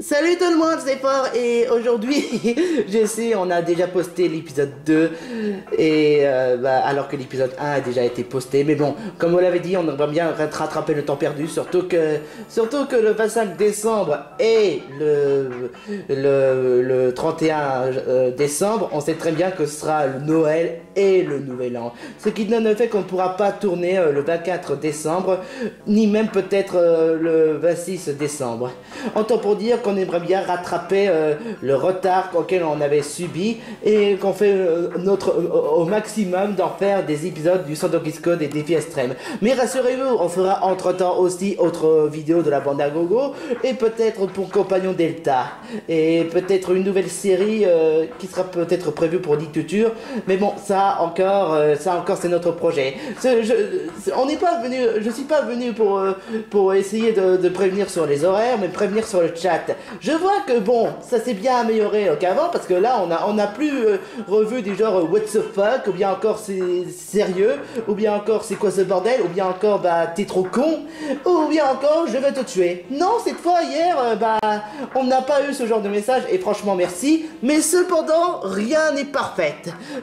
Salut tout le monde, c'est Fort et aujourd'hui, je sais, on a déjà posté l'épisode 2 et euh, bah, alors que l'épisode 1 a déjà été posté, mais bon, comme vous l'avez dit, on va bien rattraper le temps perdu, surtout que, surtout que le 25 décembre et le, le, le 31 euh, décembre, on sait très bien que ce sera le Noël et le Nouvel An, ce qui ne fait qu'on ne pourra pas tourner euh, le 24 décembre, ni même peut-être le 26 décembre. En temps pour dire qu'on aimerait bien rattraper euh, le retard auquel on avait subi et qu'on fait euh, notre euh, au maximum d'en faire des épisodes du Sandoki's Code et défis extrêmes. Mais rassurez-vous, on fera entre-temps aussi autre vidéo de la bande à gogo et peut-être pour Compagnon Delta et peut-être une nouvelle série qui sera peut-être prévue pour Dictature. Mais bon, ça encore, ça encore c'est notre projet. on n'est pas venu, je suis pas venu pour pour essayer de prévenir sur les horaires, mais prévenir sur le chat. Je vois que bon, ça s'est bien amélioré euh, qu'avant parce que là on a on a plus euh, revu du genre euh, what the fuck ou bien encore c'est sérieux ou bien encore c'est quoi ce bordel ou bien encore bah t'es trop con ou bien encore je vais te tuer. Non, cette fois hier bah on n'a pas eu ce genre de message et franchement merci, mais cependant rien n'est parfait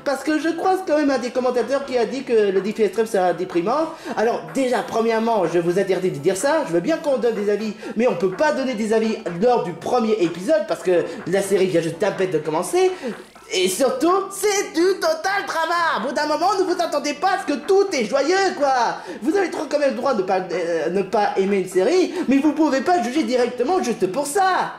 parce que je croise quand même un des commentateurs qui a dit que le défi extrême sera déprimant. Alors déjà premièrement, je vous interdis de dire ça, je veux bien qu'on donne des avis, mais on peut pas donner des avis du premier épisode parce que la série vient juste à peine de commencer. Et surtout, c'est du total drama. Au bout d'un moment, ne vous attendez pas à ce que tout est joyeux, quoi. Vous avez quand même le droit de euh, ne pas aimer une série, mais vous pouvez pas juger directement juste pour ça.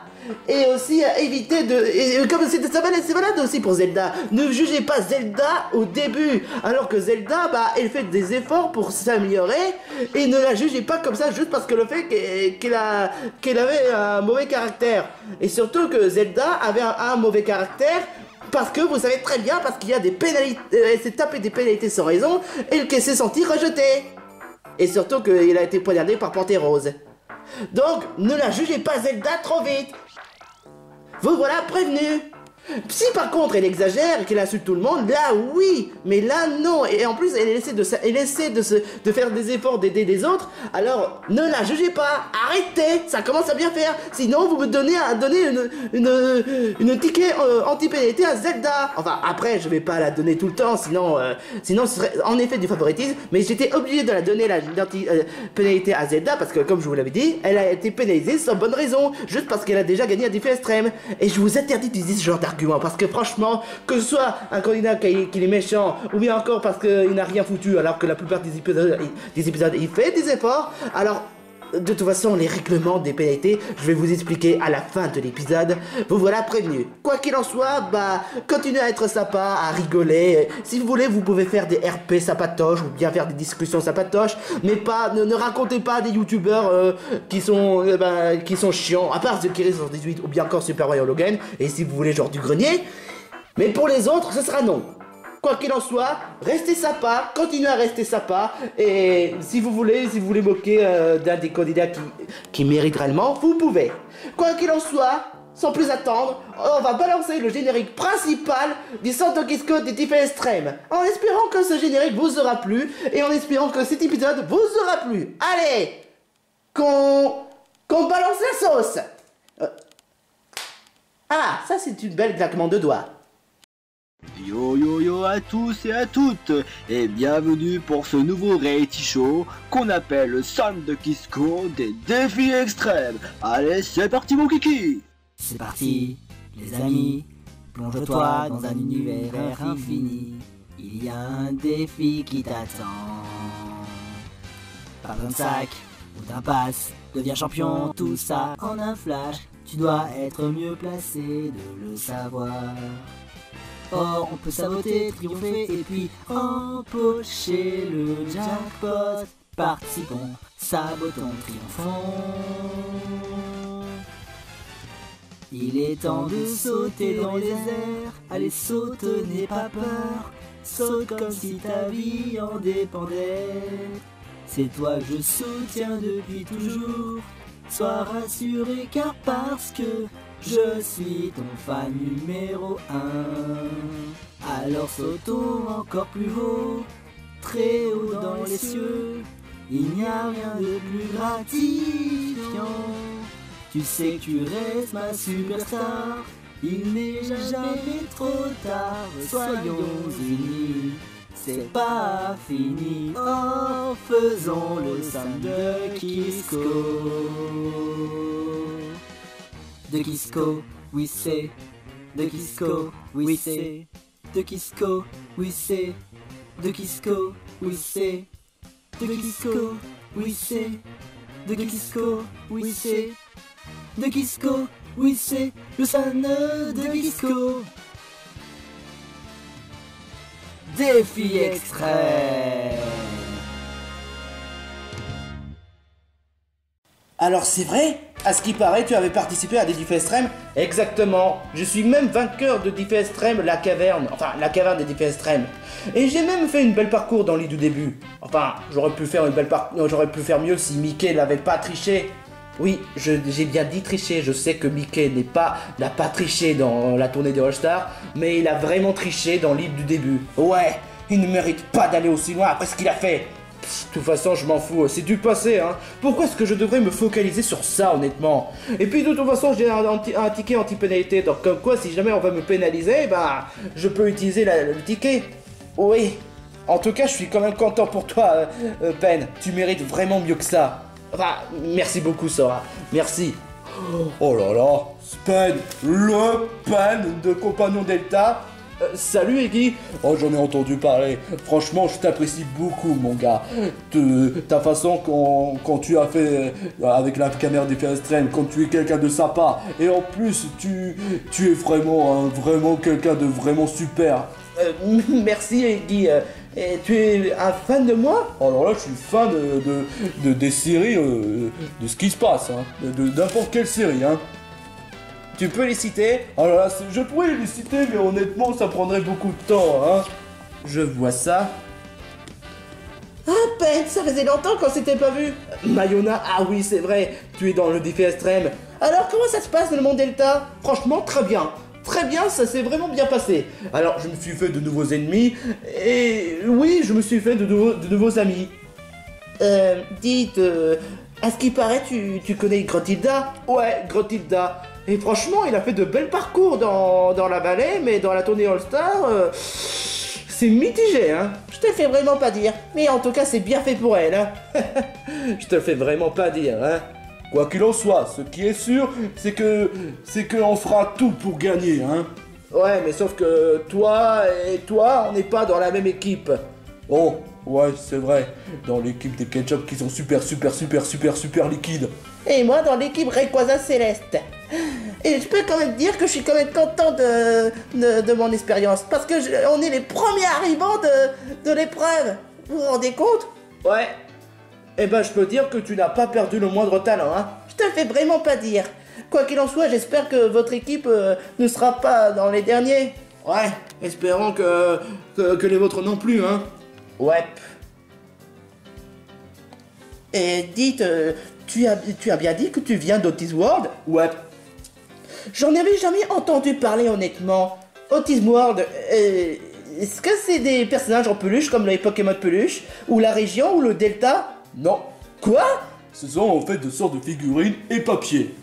Et aussi éviter de... Et comme c'est valable aussi pour Zelda. Ne jugez pas Zelda au début. Alors que Zelda, bah, elle fait des efforts pour s'améliorer. Et ne la jugez pas comme ça juste parce que le fait qu'elle avait un mauvais caractère. Et surtout que Zelda avait un, mauvais caractère parce que vous savez très bien, parce qu'il y a des pénalités, elle s'est tapé des pénalités sans raison, et qu'elle s'est sentie rejetée. Et surtout qu'il a été poignardé par Rose. Donc, ne la jugez pas Zelda trop vite. Vous voilà prévenu si par contre elle exagère et qu'elle insulte tout le monde, là oui, mais là non. Et en plus elle essaie de, faire des efforts d'aider des autres, alors ne la jugez pas, arrêtez, ça commence à bien faire. Sinon vous me donnez à donner une, ticket euh, anti-pénalité à Zelda. Enfin après je vais pas la donner tout le temps, sinon, euh, sinon ce serait en effet du favoritisme, mais j'étais obligé de la donner la anti-pénalité à Zelda parce que comme je vous l'avais dit, elle a été pénalisée sans bonne raison, juste parce qu'elle a déjà gagné un défi extrême. Et je vous interdis d'utiliser ce genre parce que franchement, que ce soit un candidat qui, est méchant, ou bien encore parce qu'il n'a rien foutu, alors que la plupart des épisodes, des épisodes il fait des efforts, alors de toute façon, les règlements des pénalités, je vais vous expliquer à la fin de l'épisode. Vous voilà prévenu. Quoi qu'il en soit, bah, continuez à être sympa, à rigoler. Si vous voulez, vous pouvez faire des RP sapatoches ou bien faire des discussions sapatoches, mais pas, ne, racontez pas des youtubeurs euh, qui sont, euh, bah, qui sont chiants, à part The Kiri 18 ou bien encore Super Royal Logan. Et si vous voulez genre du grenier. Mais pour les autres, ce sera non. Quoi qu'il en soit, restez sympa, continuez à rester sympa. Et si vous voulez, si vous voulez moquer euh, d'un des candidats qui, qui mérite réellement, vous pouvez. Quoi qu'il en soit, sans plus attendre, on va balancer le générique principal du Santoki's Code des Diffs Extrêmes. En espérant que ce générique vous aura plu et en espérant que cet épisode vous aura plu. Allez Qu'on. qu'on balance la sauce euh. Ah, ça c'est une belle claquement de doigts. Yo yo yo à tous et à toutes et bienvenue pour ce nouveau reality show qu'on appelle le de Kisco des défis extrêmes. Allez, c'est parti mon kiki C'est parti, les amis, plonge-toi dans un univers infini. Il y a un défi qui t'attend. Pas d'un sac ou d'un passe, deviens champion, tout ça en un flash. Tu dois être mieux placé de le savoir. Or, on peut saboter, triompher et puis empocher le jackpot. Participons, sabotons, triomphons. Il est temps de sauter dans les airs. Allez, saute, n'aie pas peur. Saute comme si ta vie en dépendait. C'est toi que je soutiens depuis toujours. Sois rassuré car parce que je suis ton fan numéro 1. Alors sautons encore plus haut, très haut dans les cieux. Il n'y a rien de plus gratifiant Tu sais que tu restes ma superstar. Il n'est jamais trop tard. Soyons unis. C'est pas fini. Oh, faisons le Sam de Kisco. De Kisco, oui c'est. De Kisco, oui c'est. De Kisco, oui c'est. De Kisco, oui c'est. De Kisco, oui c'est. De Kisco, oui c'est. De Kisco, oui c'est. Le san de Kisco. Défi extrême. Alors c'est vrai? À ce qui paraît, tu avais participé à des défis extrêmes Exactement. Je suis même vainqueur de défis extrêmes La Caverne. Enfin, la Caverne des défis extrêmes. Et j'ai même fait une belle parcours dans l'île du début. Enfin, j'aurais pu faire une belle parcours. J'aurais pu faire mieux si Mickey n'avait pas triché. Oui, j'ai bien dit tricher. Je sais que Mickey n'est pas, n'a pas triché dans la tournée des All-Stars, mais il a vraiment triché dans l'île du début. Ouais, il ne mérite pas d'aller aussi loin après ce qu'il a fait. De toute façon, je m'en fous, c'est du passé, hein. Pourquoi est-ce que je devrais me focaliser sur ça, honnêtement? Et puis, de toute façon, j'ai un, ticket anti-pénalité, donc comme quoi, si jamais on va me pénaliser, bah, je peux utiliser le ticket. Oui. En tout cas, je suis quand même content pour toi, euh, euh, Pen. Tu mérites vraiment mieux que ça. Merci beaucoup, Sora. Merci. Oh là là, Spen, le Pen de Compagnon Delta. Euh, salut, Eggy. Oh, j'en ai entendu parler. Franchement, je t'apprécie beaucoup, mon gars. Ta façon quand, quand tu as fait euh, avec la caméra des extrême, quand tu es quelqu'un de sympa. Et en plus, tu, tu es vraiment, un- vraiment quelqu'un de vraiment super. Euh, merci, Eggy. Euh, et tu es un fan de moi? Alors là, je suis fan de, de- de- des séries, euh, de ce qui se passe, hein. de n'importe quelle série. Hein. Tu peux les citer Alors là, je pourrais les citer, mais honnêtement, ça prendrait beaucoup de temps. Hein. Je vois ça. Ah, Ben, ça faisait longtemps qu'on s'était pas vu. Mayona, ah oui, c'est vrai, tu es dans le défi extrême. Alors, comment ça se passe dans le monde Delta? Franchement, très bien. Très bien, ça s'est vraiment bien passé. Alors, je me suis fait de nouveaux ennemis, et oui, je me suis fait de nouveaux, de nouveaux amis. Euh, dites, euh, à ce qui paraît, tu, tu connais Grotilda Ouais, Grotilda. Et franchement, il a fait de belles parcours dans, dans la vallée, mais dans la tournée All-Star, euh, c'est mitigé, hein. Je te le fais vraiment pas dire. Mais en tout cas, c'est bien fait pour elle, hein. Je te le fais vraiment pas dire, hein. Quoi qu'il en soit, ce qui est sûr, c'est que c'est qu'on fera tout pour gagner, hein. Ouais, mais sauf que toi et toi, on n'est pas dans la même équipe. Oh, ouais, c'est vrai. Dans l'équipe des ketchup qui sont super, super, super, super, super liquides. Et moi dans l'équipe Rayquaza Céleste. Et je peux quand même dire que je suis quand même content de, de, de mon expérience. Parce que je- on est les premiers arrivants de, de l'épreuve. Vous vous rendez compte? Ouais. Eh ben je peux dire que tu n'as pas perdu le moindre talent, hein. Je te le fais vraiment pas dire. Quoi qu'il en soit, j'espère que votre équipe euh, ne sera pas dans les derniers. Ouais, espérons que, que, que les vôtres non plus, hein. Ouais. Et dites, euh, tu, as, tu as bien dit que tu viens d'Otis World Ouais. J'en avais jamais entendu parler honnêtement. Otis World, euh, est-ce que c'est des personnages en peluche comme les Pokémon de peluche Ou la région ou le Delta Non, Quoi? Ce sont en fait de sortes de figurines et papier.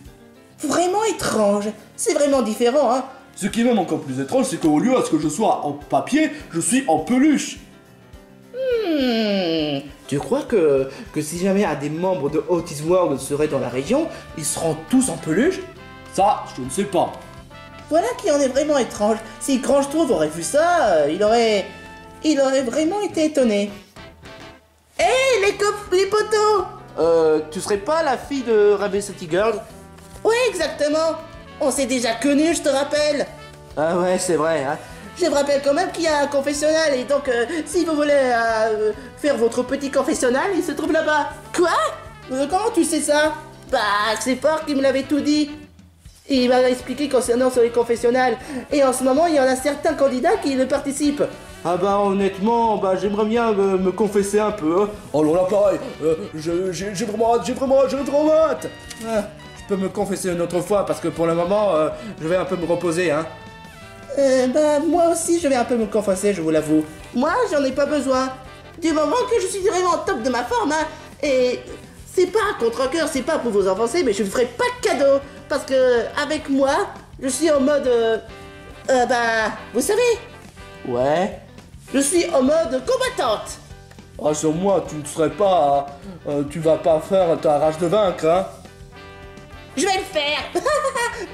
Vraiment étrange. C'est vraiment différent, hein. Ce qui est même encore plus étrange, c'est qu'au lieu à ce que je sois en papier, je suis en peluche. Hmm. Tu crois que, que si jamais un des membres de Otis World serait dans la région, ils seront tous en peluche? Ça, je ne sais pas. Voilà qui en est vraiment étrange. Si Grand Trouve aurait vu ça, euh, il aurait. Il aurait vraiment été étonné. Hé, les, cop- les potos Euh, tu serais pas la fille de Rabbit City Girl? Ouais, exactement On s'est déjà connus, je te rappelle Ah ouais, c'est vrai, hein. Je vous rappelle quand même qu'il y a un confessionnal, et donc, euh, si vous voulez euh, faire votre petit confessionnal, il se trouve là-bas. Quoi? Euh, Comment tu sais ça? Bah, c'est fort qui me l'avait tout dit. Il m'a expliqué concernant sur les confessionnals. Et en ce moment, il y en a certains candidats qui ne participent. Ah bah honnêtement, bah j'aimerais bien me, me confesser un peu. Oh là là, pareil, euh, je- j'ai j'ai vraiment hâte, j'ai vraiment hâte, j'ai vraiment hâte. Ah, je peux me confesser une autre fois parce que pour le moment, euh, je vais un peu me reposer, hein. Euh, bah moi aussi, je vais un peu me confesser, je vous l'avoue. Moi, j'en ai pas besoin. Du moment que je suis vraiment top de ma forme, hein. Et c'est pas contre cœur, c'est pas pour vous offenser, mais je ne ferai pas de cadeau. Parce que, avec moi, je suis en mode. Euh, euh, bah. Vous savez Ouais. Je suis en mode combattante. Rassure-moi, tu ne serais pas. euh, tu vas pas faire ta rage de vaincre, hein Je vais le faire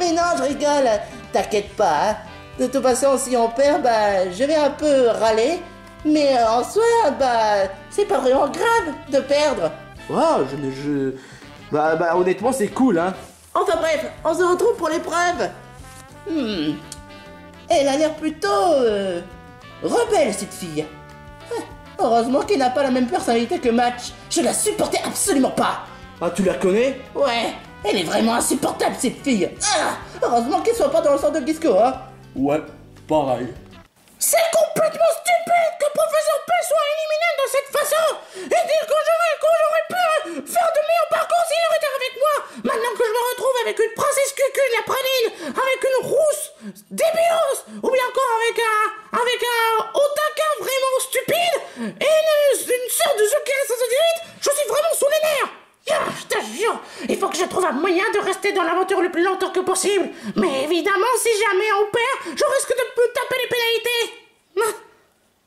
Mais non, je rigole T'inquiète pas, hein. De toute façon, si on perd, bah, je vais un peu râler. Mais euh, en soi, bah, c'est pas vraiment grave de perdre. Waouh, je ne. Je... Bah, bah, honnêtement, c'est cool, hein Enfin bref, on se retrouve pour l'épreuve. Hmm. Elle a l'air plutôt... euh, rebelle, cette fille. Ah, Heureusement qu'elle n'a pas la même personnalité que Match. Je la supportais absolument pas. Ah, tu la connais? Ouais, elle est vraiment insupportable, cette fille. Ah, heureusement qu'elle soit pas dans le centre de disco, hein. Ouais, pareil. C'est complètement stupide que Professeur P soit éliminé de cette façon Et dire que j'aurais, pu euh, faire de meilleurs parcours s'il aurait été avec moi Maintenant que je me retrouve avec une princesse cucu de la praline, avec une rousse débilos, ou bien encore avec un, avec un otaka vraiment stupide, et une, une sœur de Zuki 178, je suis vraiment sous les nerfs Je il faut que je trouve un moyen de rester dans l'aventure le plus longtemps que possible. Mais évidemment, si jamais on perd, je risque de me taper les pénalités. Ah,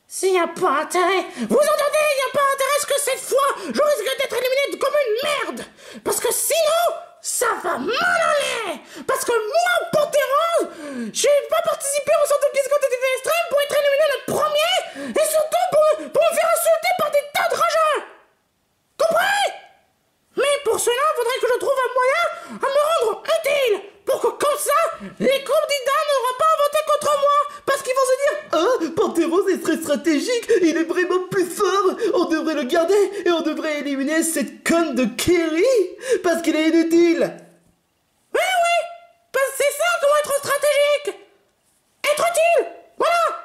S'il n'y a pas intérêt, vous entendez, il n'y a pas intérêt à ce que cette fois, je risque d'être éliminé comme une merde. Parce que sinon, ça va mal aller. Parce que moi, Panthéros, j'ai pas participé au centre de disco de TV Extrême pour être éliminé le premier, et surtout pour, pour me faire insulter par des tas de rageux. Compris? Mais pour cela, il faudrait que je trouve un moyen à me rendre utile pour que comme ça, les candidats n'auront pas à voter contre moi. Parce qu'ils vont se dire Ah, Panthéros est très stratégique, il est vraiment plus fort, on devrait le garder et on devrait éliminer cette conne de Kerry parce qu'il est inutile. Oui, oui, parce que c'est ça comment être stratégique Être utile Voilà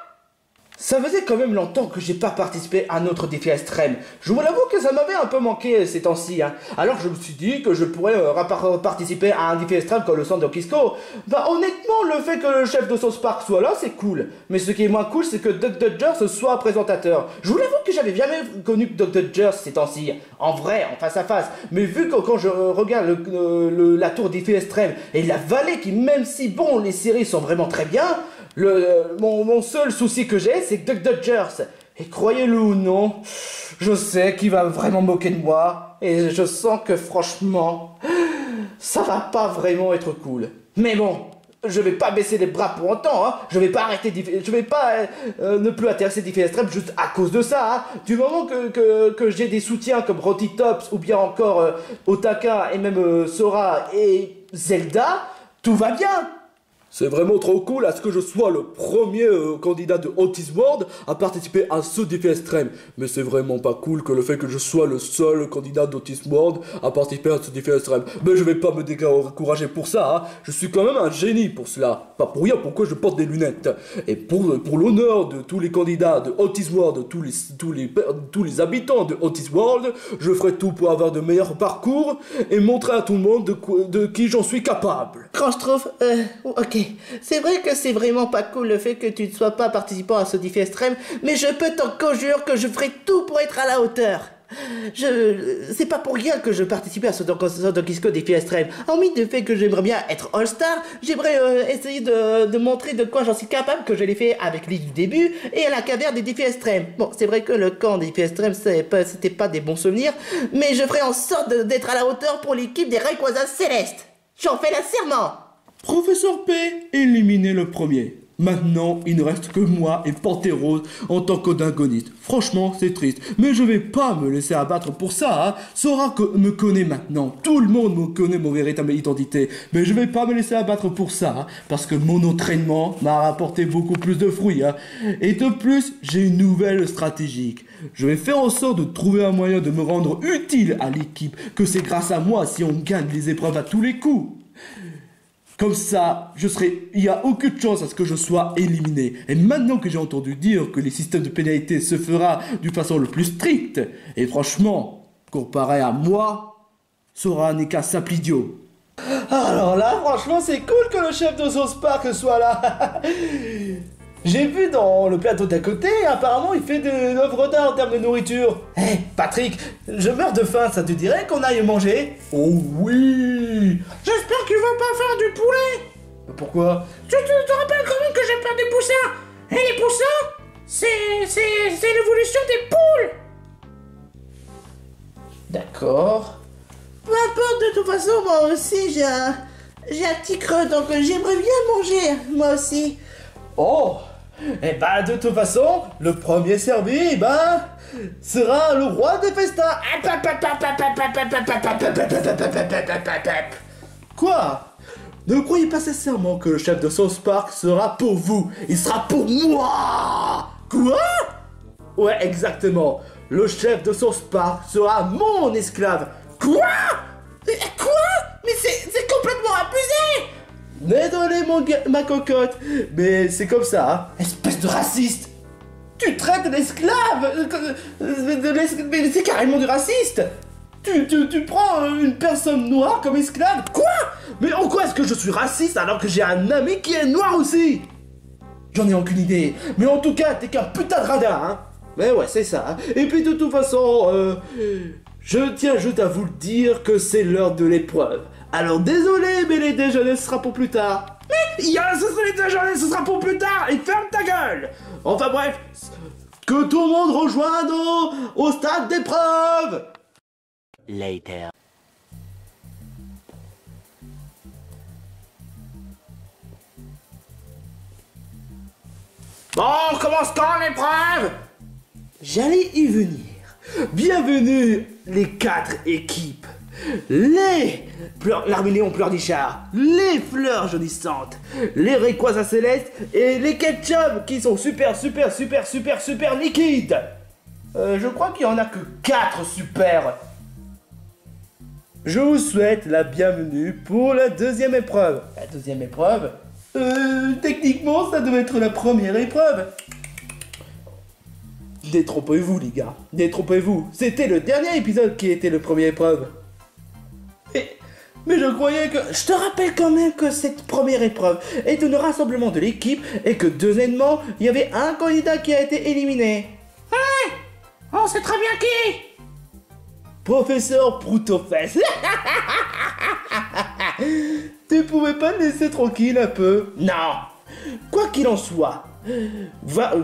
Ça faisait quand même longtemps que j'ai pas participé à un autre défi extrême. Je vous l'avoue que ça m'avait un peu manqué ces temps-ci. Hein. Alors je me suis dit que je pourrais euh, rapar- participer à un défi extrême comme le de Kisco. Bah honnêtement, le fait que le chef de Sauce Park soit là, c'est cool. Mais ce qui est moins cool, c'est que Duck Dodgers soit présentateur. Je vous l'avoue que j'avais jamais connu Duck Dodgers ces temps-ci. En vrai, en face à face. Mais vu que quand je euh, regarde euh, la tour défi extrême et la vallée qui, même si bon, les séries sont vraiment très bien, le, mon, seul souci que j'ai, c'est Duck Dodgers. Et croyez-le ou non, je sais qu'il va vraiment moquer de moi. Et je sens que franchement, ça va pas vraiment être cool. Mais bon, je vais pas baisser les bras pour autant, hein. Je vais pas arrêter, je vais pas euh, ne plus intéresser Diffie Extreme juste à cause de ça, hein. Du moment que, que, j'ai des soutiens comme Roti Tops ou bien encore euh, Otaka et même euh, Sora et Zelda, tout va bien. C'est vraiment trop cool à ce que je sois le premier euh, candidat de Autism World à participer à ce défi extrême? Mais c'est vraiment pas cool que le fait que je sois le seul candidat d'Autism World à participer à ce défi extrême. Mais je vais pas me décourager pour ça, hein. je suis quand même un génie pour cela. Pas pour rien, pourquoi je porte des lunettes? Et pour, pour l'honneur de tous les candidats de Autism World, de tous les, tous les, tous les habitants de Autism World, je ferai tout pour avoir de meilleurs parcours et montrer à tout le monde de, de qui j'en suis capable. Quand euh, ok, c'est vrai que c'est vraiment pas cool le fait que tu ne sois pas participant à ce défi extrême, mais je peux t'en conjure que je ferai tout pour être à la hauteur. Je, c'est pas pour rien que je participais à ce Don- ce Donkisco défi extrême. Hormis du fait que j'aimerais bien être All-Star, j'aimerais euh, essayer de, de montrer de quoi j'en suis capable, que je l'ai fait avec l'île du début et à la caverne des défis extrêmes. Bon, c'est vrai que le camp des défis extrêmes, c'est pas- c'était pas des bons souvenirs, mais je ferai en sorte d'être à la hauteur pour l'équipe des Rayquaza Célestes. J'en fais la serment. Professeur P, éliminé le premier. Maintenant, il ne reste que moi et Panthéros en tant qu'odingoniste. Franchement, c'est triste. Mais je vais pas me laisser abattre pour ça. Hein. Sora me connaît maintenant. Tout le monde me connaît mon véritable identité. Mais je vais pas me laisser abattre pour ça. hein, parce que mon entraînement m'a rapporté beaucoup plus de fruits. hein. Et de plus, j'ai une nouvelle stratégique. Je vais faire en sorte de trouver un moyen de me rendre utile à l'équipe. Que c'est grâce à moi si on gagne les épreuves à tous les coups. Comme ça, je serai, il n'y a aucune chance à ce que je sois éliminé. Et maintenant que j'ai entendu dire que les systèmes de pénalité se fera d'une façon le plus stricte, et franchement, comparé à moi, Sora n'est qu'un simple idiot. Alors là, franchement, c'est cool que le chef de Sauce soit là. J'ai vu dans le plateau d'à côté, apparemment il fait de l'œuvre d'art en termes de nourriture. Hé, Patrick, je meurs de faim, ça te dirait qu'on aille manger? Oh oui. J'espère qu'il va pas faire du poulet. Pourquoi? Tu te, te rappelles quand même que j'ai peur des poussins? Et les poussins, c'est, c'est, c'est l'évolution des poules. D'accord. Peu importe, de toute façon, moi aussi, j'ai un, j'ai un petit creux, donc j'aimerais bien manger, moi aussi. Oh Eh ben, de toute façon, le premier servi, ben, sera le roi des festins. Quoi? Ne croyez pas sincèrement que le chef de South Park sera pour vous. Il sera pour moi Quoi? Ouais, exactement. Le chef de South Park sera mon esclave. Quoi? Quoi? Mais c'est complètement abusé Désolé mon ma cocotte, mais c'est comme ça, hein. espèce de raciste. Tu traites l'esclave, euh, euh, de mais c'est carrément du raciste. Tu, tu, tu prends euh, une personne noire comme esclave, quoi? Mais en quoi est-ce que je suis raciste alors que j'ai un ami qui est noir aussi? J'en ai aucune idée, mais en tout cas t'es qu'un putain de radin, hein. Mais ouais, c'est ça. hein. Et puis de toute façon, euh, je tiens juste à vous le dire que c'est l'heure de l'épreuve. Alors désolé, mais les déjeuners ce sera pour plus tard. Mais ya, ce sera les déjeuners, ce sera pour plus tard. Et ferme ta gueule. Enfin bref, que tout le monde rejoigne au, au stade d'épreuve. Later. Bon, on commence quand l'épreuve J'allais y venir. Bienvenue les quatre équipes. Les l'Arméléon pleurnichard, les fleurs jaunissantes, les Rayquaza célestes et les ketchup qui sont super super super super super liquides. Euh, je crois qu'il y en a que quatre super. Je vous souhaite la bienvenue pour la deuxième épreuve. La deuxième épreuve Euh, techniquement, ça devait être la première épreuve. Détrompez-vous, les gars. Détrompez-vous. C'était le dernier épisode qui était le premier épreuve. Mais, je croyais que... Je te rappelle quand même que cette première épreuve est un rassemblement de l'équipe et que deuxièmement, il y avait un candidat qui a été éliminé. On sait très bien qui Professeur Proutofesse. tu pouvais pas le laisser tranquille un peu? Non. Quoi qu'il en soit,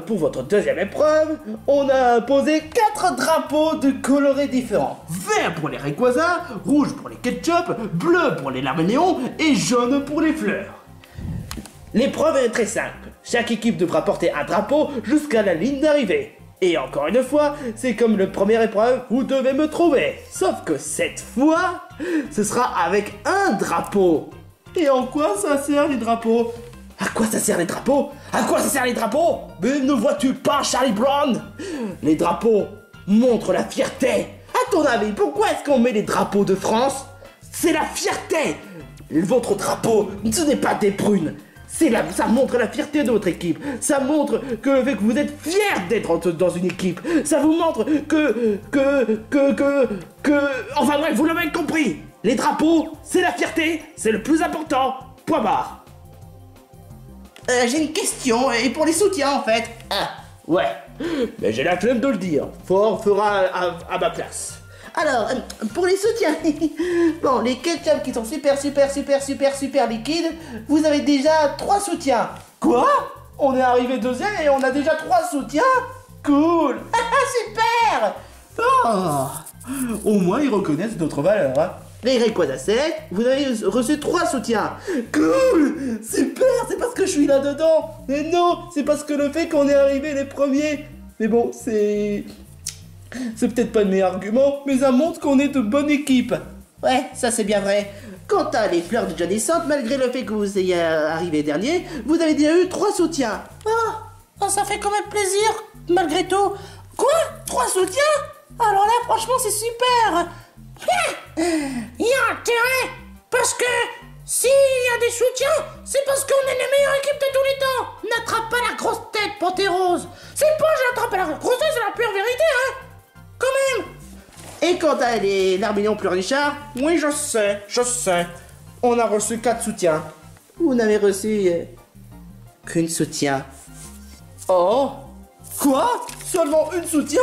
pour votre deuxième épreuve, on a posé quatre drapeaux de colorés différents. Vert pour les Rayquaza, rouge pour les ketchup, bleu pour les Larménéons et jaune pour les fleurs. L'épreuve est très simple. Chaque équipe devra porter un drapeau jusqu'à la ligne d'arrivée. Et encore une fois, c'est comme le première épreuve, vous devez me trouver. Sauf que cette fois, ce sera avec un drapeau. Et en quoi ça sert les drapeaux? À quoi ça sert les drapeaux? À quoi ça sert les drapeaux? Mais ne vois-tu pas Charlie Brown? Les drapeaux montrent la fierté. À ton avis, pourquoi est-ce qu'on met les drapeaux de France? C'est la fierté Votre drapeau, ce n'est pas des prunes. Ça montre la fierté de votre équipe. Ça montre que vous êtes fier d'être dans une équipe. Ça vous montre que, que, que, que, que, enfin bref, vous l'avez compris. Les drapeaux, c'est la fierté, c'est le plus important. Point barre. Euh, j'ai une question, et pour les soutiens en fait. Ah, ouais. Mais j'ai la flemme de le dire. Fort fera à, à ma place. Alors, euh, pour les soutiens, bon, les ketchup qui sont super, super, super, super, super liquides, vous avez déjà trois soutiens. Quoi? On est arrivé deuxième et on a déjà trois soutiens? Cool super Oh Au moins ils reconnaissent notre valeur, hein. Les Rayquaza Select, vous avez reçu trois soutiens. Cool Super C'est parce que je suis là-dedans Mais non C'est parce que le fait qu'on est arrivé les premiers Mais bon, c'est... C'est peut-être pas le meilleur argument, mais ça montre qu'on est de bonne équipe Ouais, ça c'est bien vrai. Quant à les fleurs de Johnny Sant, malgré le fait que vous ayez euh, arrivé dernier, vous avez déjà eu trois soutiens. Ah, ça fait quand même plaisir, malgré tout. Quoi? Trois soutiens? Alors là, franchement, c'est super. Il y a intérêt Parce que s'il y a des soutiens, c'est parce qu'on est les meilleures équipes de tous les temps. N'attrape pas la grosse tête, Pantérose C'est pas j'attrape la grosse tête, c'est la pure vérité, hein. Quand même. Et quant à les Larmignon Pleurnichard, Oui, je sais, je sais. On a reçu quatre soutiens. vous n'avez reçu euh, qu'une soutien. Oh? Quoi? Seulement une soutien?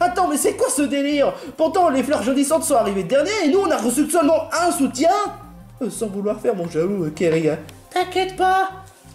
Attends, mais c'est quoi ce délire? Pourtant, les fleurs jaunissantes sont arrivées dernier et nous, on a reçu seulement un soutien Euh, Sans vouloir faire mon jaloux, euh, Kerry, hein. T'inquiète pas.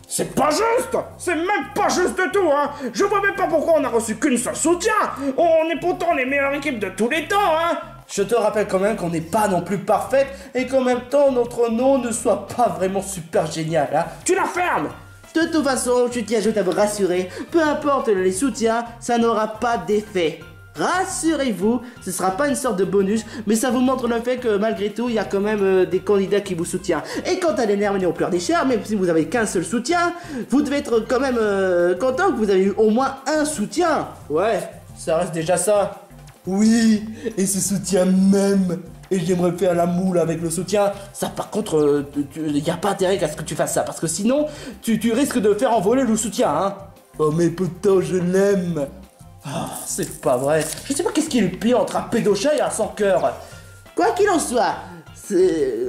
C'est pas juste C'est même pas juste du tout, hein Je vois même pas pourquoi on a reçu qu'une seule soutien On est pourtant les meilleures équipes de tous les temps, hein Je te rappelle quand même qu'on n'est pas non plus parfaite et qu'en même temps, notre nom ne soit pas vraiment super génial, hein. Tu la fermes De toute façon, je tiens juste à vous rassurer, peu importe les soutiens, ça n'aura pas d'effet. Rassurez-vous, ce sera pas une sorte de bonus, mais ça vous montre le fait que malgré tout, il y a quand même euh, des candidats qui vous soutiennent. Et quant à l'énergie au pleurs des chers, même si vous avez qu'un seul soutien, vous devez être quand même euh, content que vous avez eu au moins un soutien. Ouais, ça reste déjà ça. Oui, et ce soutien même. Et j'aimerais faire la moule avec le soutien. Ça, par contre, il n'y a pas intérêt à ce que tu fasses ça, parce que sinon, tu, tu risques de faire envoler le soutien, hein. Oh mais putain, je l'aime. Ah, c'est pas vrai. Je sais pas qu'est-ce qui est le pire entre un pédochat et un sans cœur. Quoi qu'il en soit,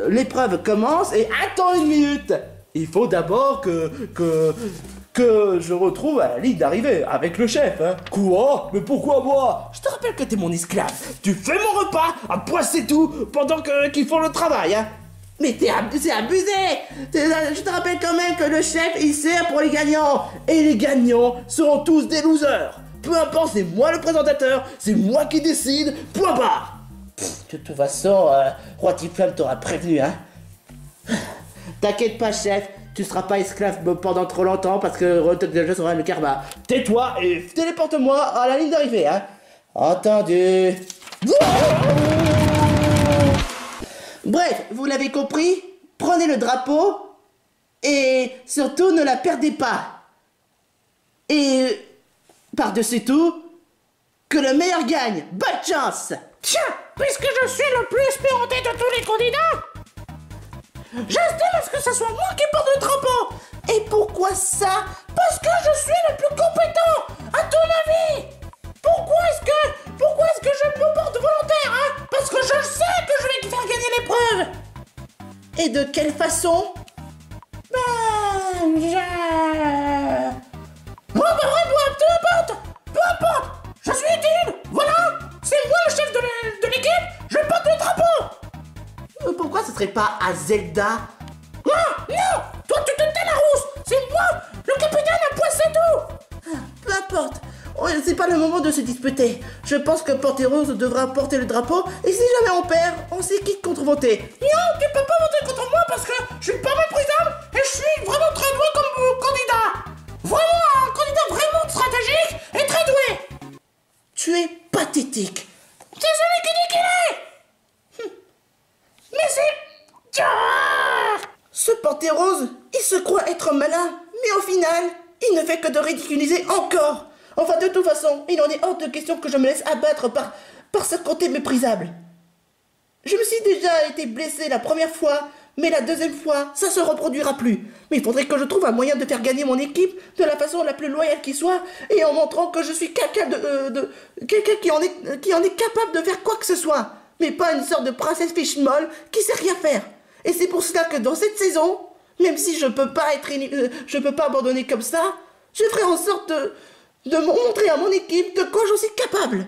l'épreuve commence et attends une minute. Il faut d'abord que que que je retrouve à la ligne d'arrivée avec le chef. Hein. Quoi? Mais pourquoi moi? Je te rappelle que t'es mon esclave. Tu fais mon repas, un poil c'est tout, pendant que qu'ils font le travail. Hein. Mais t'es abusé T'es- Je te rappelle quand même que le chef, il sert pour les gagnants. Et les gagnants seront tous des losers. Peu importe, c'est moi le présentateur, c'est moi qui décide, point barre Pff, De toute façon, euh, Roi Tiflamme t'aura prévenu, hein T'inquiète pas, chef, tu seras pas esclave pendant trop longtemps parce que Rotok déjà sera le karma. Tais-toi et téléporte-moi à la ligne d'arrivée, hein Entendu Bref, vous l'avez compris Prenez le drapeau et surtout ne la perdez pas. Et par-dessus tout, que le meilleur gagne. Bonne chance Tiens, puisque je suis le plus expérimenté de tous les candidats, j'estime à ce que ce soit moi qui porte le drapeau. Et pourquoi ça? Parce que je suis le plus compétent. À ton avis Pourquoi est-ce que, pourquoi est-ce que je me porte volontaire, hein? Parce que je sais que je vais faire gagner l'épreuve. Et de quelle façon Pas à Zelda Ah, non Toi, tu te tais la rousse C'est moi Le capitaine à tout Peu importe. Oh, C'est pas le moment de se disputer. Je pense que Porterose devra porter le drapeau et si jamais on perd, on sait qui contre voter. De question que je me laisse abattre par, par côté méprisable. Je me suis déjà été blessé la première fois, mais la deuxième fois, ça se reproduira plus. Mais il faudrait que je trouve un moyen de faire gagner mon équipe de la façon la plus loyale qui soit, et en montrant que je suis quelqu'un de, euh, de qui en est qui en est capable de faire quoi que ce soit, mais pas une sorte de princesse fiche molle qui sait rien faire. Et c'est pour cela que dans cette saison, même si je peux pas être euh, je peux pas abandonner comme ça, je ferai en sorte de de montrer à mon équipe de quoi j'en suis capable.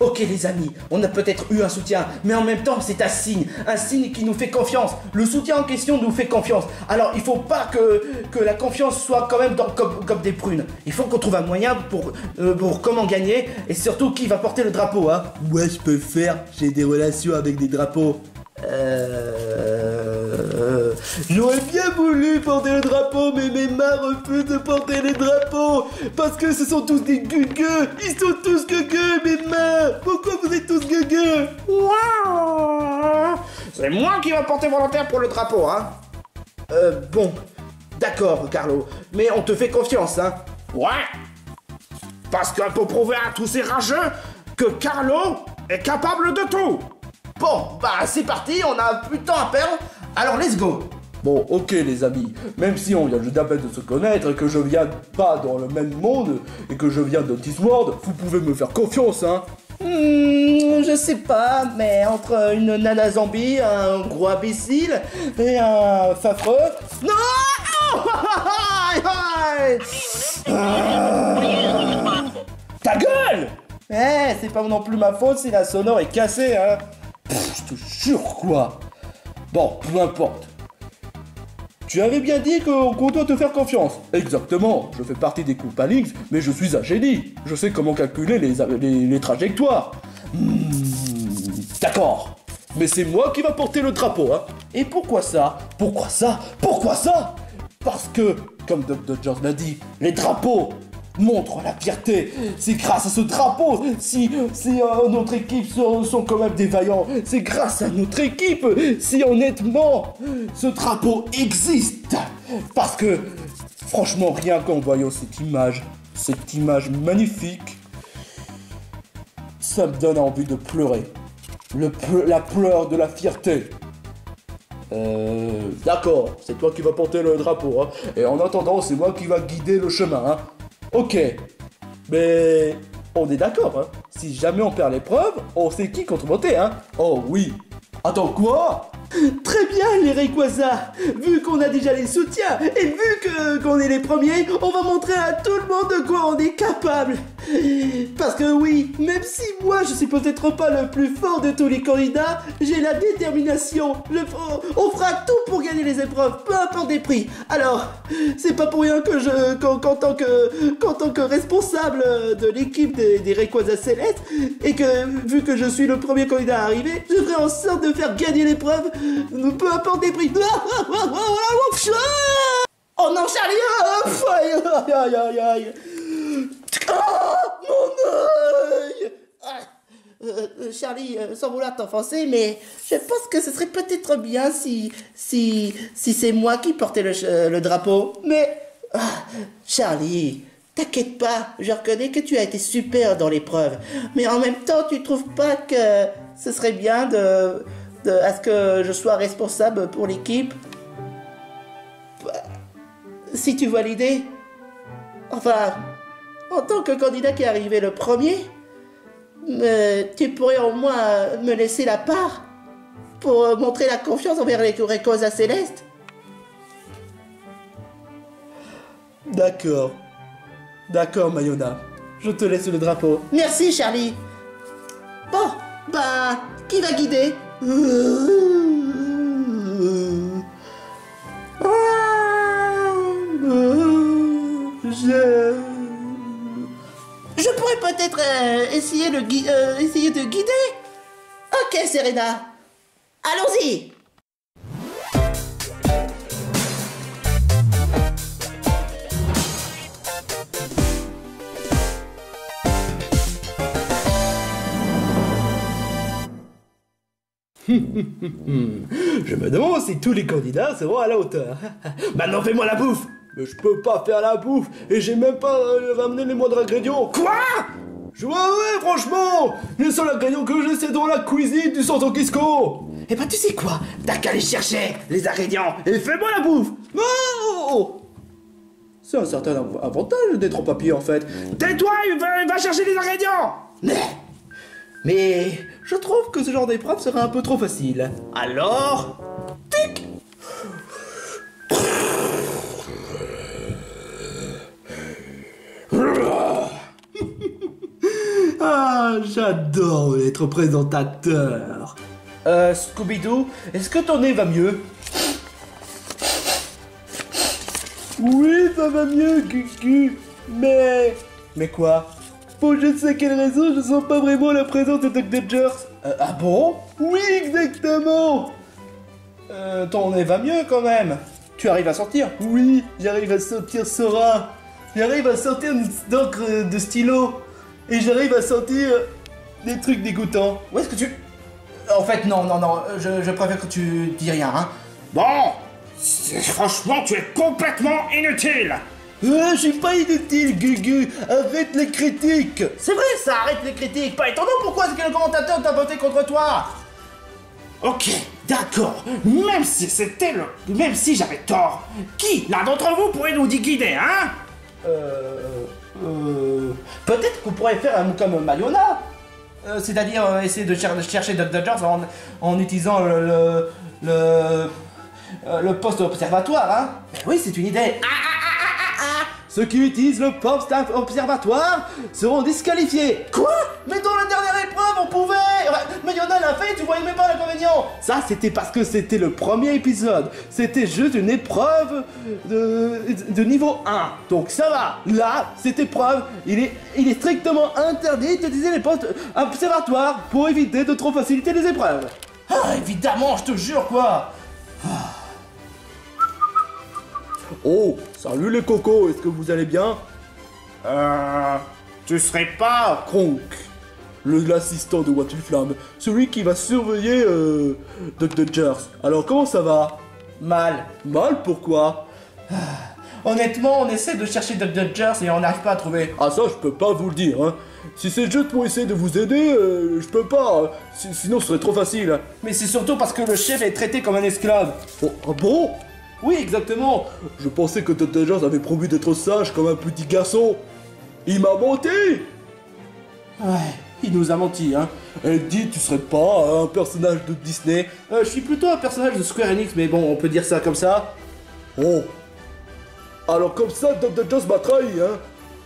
Ok les amis, on a peut-être eu un soutien, mais en même temps c'est un signe, un signe qui nous fait confiance. Le soutien en question nous fait confiance. Alors il faut pas que, que la confiance soit quand même dans, comme, comme des prunes. Il faut qu'on trouve un moyen pour, euh, pour comment gagner et surtout qui va porter le drapeau. Hein. Moi, je peux faire. J'ai des relations avec des drapeaux. Euh... J'aurais bien voulu porter le drapeau, mais mes mains refusent de porter les drapeaux. Parce que ce sont tous des gugueux Ils sont tous gugueux, mes mains. Pourquoi vous êtes tous gugueux Waouh C'est moi qui va porter volontaire pour le drapeau, hein. Euh, bon, d'accord Carlo, mais on te fait confiance, hein. Ouais. Parce que pour prouver à tous ces rageux que Carlo est capable de tout. Bon, bah c'est parti, on a plus de temps à perdre, alors let's go Bon, ok les amis, même si on vient juste à peine de se connaître et que je viens pas dans le même monde et que je viens de Discworld, vous pouvez me faire confiance, hein. Mmh, je sais pas, mais entre une nana zombie, un gros imbécile et un fafreux... Non! Ta gueule! Eh, c'est pas non plus ma faute si la sonore est cassée, hein. Je te jure, quoi. Bon, peu importe. Tu avais bien dit qu'on doit te faire confiance. Exactement, je fais partie des Koopalings, mais je suis un génie. Je sais comment calculer les, trajectoires. Hmm, D'accord. Mais c'est moi qui va porter le drapeau, hein. Et pourquoi ça? Pourquoi ça? Pourquoi ça? Parce que, comme Dr. Jones l'a dit, les drapeaux montrent la fierté. C'est grâce à ce drapeau, si, si euh, notre équipe sont, sont quand même des vaillants, c'est grâce à notre équipe, si honnêtement, ce drapeau existe. Parce que, franchement, rien qu'en voyant cette image, cette image magnifique, ça me donne envie de pleurer. Le ple- la pleure de la fierté. Euh, d'accord, c'est toi qui vas porter le drapeau, hein. Et en attendant, c'est moi qui va guider le chemin, hein. Ok. Mais on est d'accord, hein. Si jamais on perd l'épreuve, on sait qui contre monter, hein. Oh oui. Attends, quoi? Très bien, les Rayquaza. Vu qu'on a déjà les soutiens, et vu que qu'on est les premiers, on va montrer à tout le monde de quoi on est capable. Parce que oui, même si moi je suis peut-être pas le plus fort de tous les candidats, j'ai la détermination, le, on fera tout pour gagner les épreuves, peu importe des prix. Alors, c'est pas pour rien que je, qu'en, tant que, tant que responsable de l'équipe des, des Rayquaza et que vu que je suis le premier candidat à arriver, je ferai en sorte de faire gagner l'épreuve, peu importe des prix. Oh non, Charlie hop, Aïe, aïe, aïe, aïe. Ah, mon œil Ah, euh, euh, Charlie, euh, sans vouloir t'enfoncer, mais je pense que ce serait peut-être bien si, si, si c'est moi qui portais le, le drapeau. Mais, ah, Charlie, t'inquiète pas, je reconnais que tu as été super dans l'épreuve. Mais en même temps, tu trouves pas que ce serait bien de à ce que je sois responsable pour l'équipe Si tu vois l'idée. Enfin, en tant que candidat qui est arrivé le premier, euh, tu pourrais au moins me laisser la part pour montrer la confiance envers les Rayquaza célestes. D'accord. D'accord, Mayona. Je te laisse le drapeau. Merci, Charlie. Bon, bah, qui va guider? Je... Pourrais peut-être euh, essayer, euh, essayer de guider Ok, Serena. Allons-y Je me demande si tous les candidats seront à la hauteur. Maintenant fais-moi la bouffe Mais je peux pas faire la bouffe et j'ai même pas euh, ramené les moindres ingrédients. Quoi? Je vois, ouais, franchement Les seuls ingrédients que j'ai, c'est dans la cuisine du Santo Quisco Eh ben, tu sais quoi? T'as qu'à aller chercher les ingrédients et fais-moi la bouffe Non C'est un certain av- avantage d'être en papier en fait. Tais-toi va, va chercher les ingrédients. Mais je trouve que ce genre d'épreuve serait un peu trop facile. Alors... Tic Ah, j'adore être présentateur. Euh, Scooby-Doo, est-ce que ton nez va mieux? Oui, ça va mieux, Gugu. Mais... Mais quoi? Pour je ne sais quelle raison, je sens pas vraiment la présence de Dr. Dodgers. Euh, ah bon? Oui, exactement Euh, ton nez va mieux quand même. Tu arrives à sortir? Oui, j'arrive à sortir Sora. J'arrive à sortir d'encre euh, de stylo. Et j'arrive à sortir des trucs dégoûtants. Où est-ce que tu... En fait, non, non, non, je, préfère que tu dis rien, hein. Bon, franchement, tu es complètement inutile. Euh, je suis pas inutile, Gugu. Arrête les critiques. C'est vrai, ça arrête les critiques. Pas étonnant pourquoi est-ce que le commentateur t'a voté contre toi. Ok, d'accord. Même si c'était le, même si j'avais tort, qui l'un d'entre vous pourrait nous guider, hein? Euh... Euh... Peut-être qu'on pourrait faire un comme Mayona. Euh, C'est-à-dire euh, essayer de, cher- de chercher Dr. Jones en, en utilisant le... le... le, euh, le poste observatoire, hein. Ben oui, c'est une idée. Ah, ah. Ceux qui utilisent le Post Observatoire seront disqualifiés. Quoi? Mais dans la dernière épreuve, on pouvait Mais il y en a l'a fait, tu voyais même pas l'inconvénient Ça, c'était parce que c'était le premier épisode. C'était juste une épreuve de, de niveau 1. Donc ça va. Là, cette épreuve, il est, il est strictement interdit d'utiliser les postes observatoires pour éviter de trop faciliter les épreuves. Ah, évidemment, je te jure, quoi Oh, salut les cocos, est-ce que vous allez bien? Euh. Tu serais pas. Kronk, le- l'assistant de Wattflamme, celui qui va surveiller euh, Dr. Jers. Alors comment ça va? Mal. Mal? Pourquoi? Honnêtement, on essaie de chercher Doc Dodgers et on n'arrive pas à trouver. Ah ça je peux pas vous le dire hein. Si c'est juste pour essayer de vous aider, euh, je peux pas. hein. Si- sinon ce serait trop facile. Mais c'est surtout parce que le chef est traité comme un esclave. Oh, ah bon? Oui exactement. Je pensais que Dr. Jers avait promis d'être sage comme un petit garçon. Il m'a menti Ouais, il nous a menti, hein. Elle dit tu serais pas un personnage de Disney. Euh, je suis plutôt un personnage de Square Enix, mais bon, on peut dire ça comme ça. Oh Alors comme ça, Dr. Jones m'a trahi, hein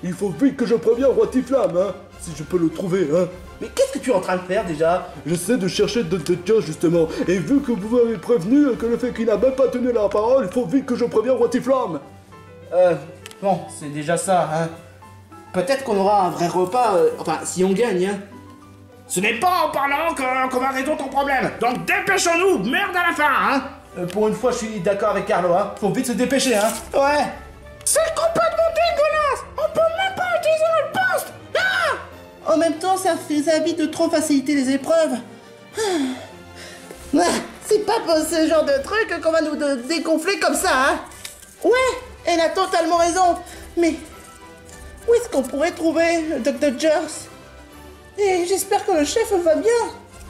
Il faut vite que je prévienne Roi Tiflam, hein Si je peux le trouver, hein Mais qu'est-ce que tu es en train de faire déjà? J'essaie de chercher Dr. Jones, justement, et vu que vous m'avez prévenu que le fait qu'il n'a même pas tenu la parole, il faut vite que je prévienne Roi Tiflam Euh, bon, c'est déjà ça, hein. Peut-être qu'on aura un vrai repas, euh, enfin, si on gagne, hein. Ce n'est pas en parlant qu'on va résoudre ton problème. Donc dépêchons-nous, merde à la fin, hein. Euh, pour une fois, je suis d'accord avec Carlo, hein. Faut vite se dépêcher, hein. Ouais. C'est complètement dégueulasse. On peut même pas utiliser notre poste. En même temps, ça fait de trop faciliter les épreuves. Ah, C'est pas pour ce genre de truc qu'on va nous dégonfler comme ça, hein Ouais, elle a totalement raison. Mais où est-ce qu'on pourrait trouver le Dr. Jers? Et j'espère que le chef va bien.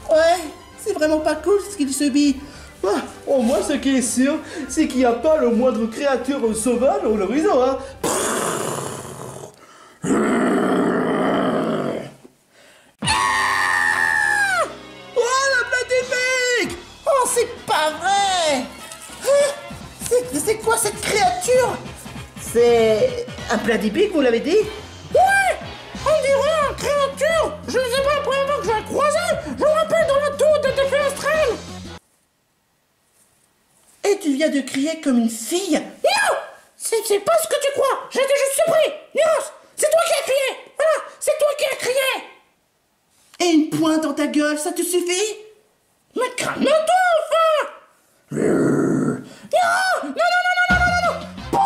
Ouais, c'est vraiment pas cool ce qu'il subit. Ah, au moins, ce qui est sûr, c'est qu'il n'y a pas le moindre créature sauvage à l'horizon, hein. Oh, la platypique Oh, c'est pas vrai. Hein C'est- quoi cette créature? C'est un platypique, vous l'avez dit? Ouais. On dirait un créature. Je ne sais pas la première fois que je l'ai croisé Je me rappelle dans la tour de extrême Et tu viens de crier comme une fille? Non C'est pas ce que tu crois. J'étais juste surpris. Nios C'est toi qui as crié Voilà C'est toi qui as crié Et une pointe dans ta gueule, ça te suffit? Mais calme-toi enfin! Non Non, non, non, non, non, non, non, non! Pou,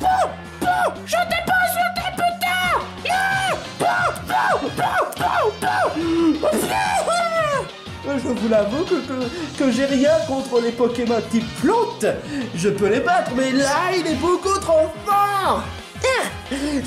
pou, pou! Je t'ai pas insulté, putain Non Pou, pou, pou, pou, pou Euh, Je vous l'avoue que, que, que j'ai rien contre les Pokémon type plante. Je peux les battre, mais là, il est beaucoup trop fort.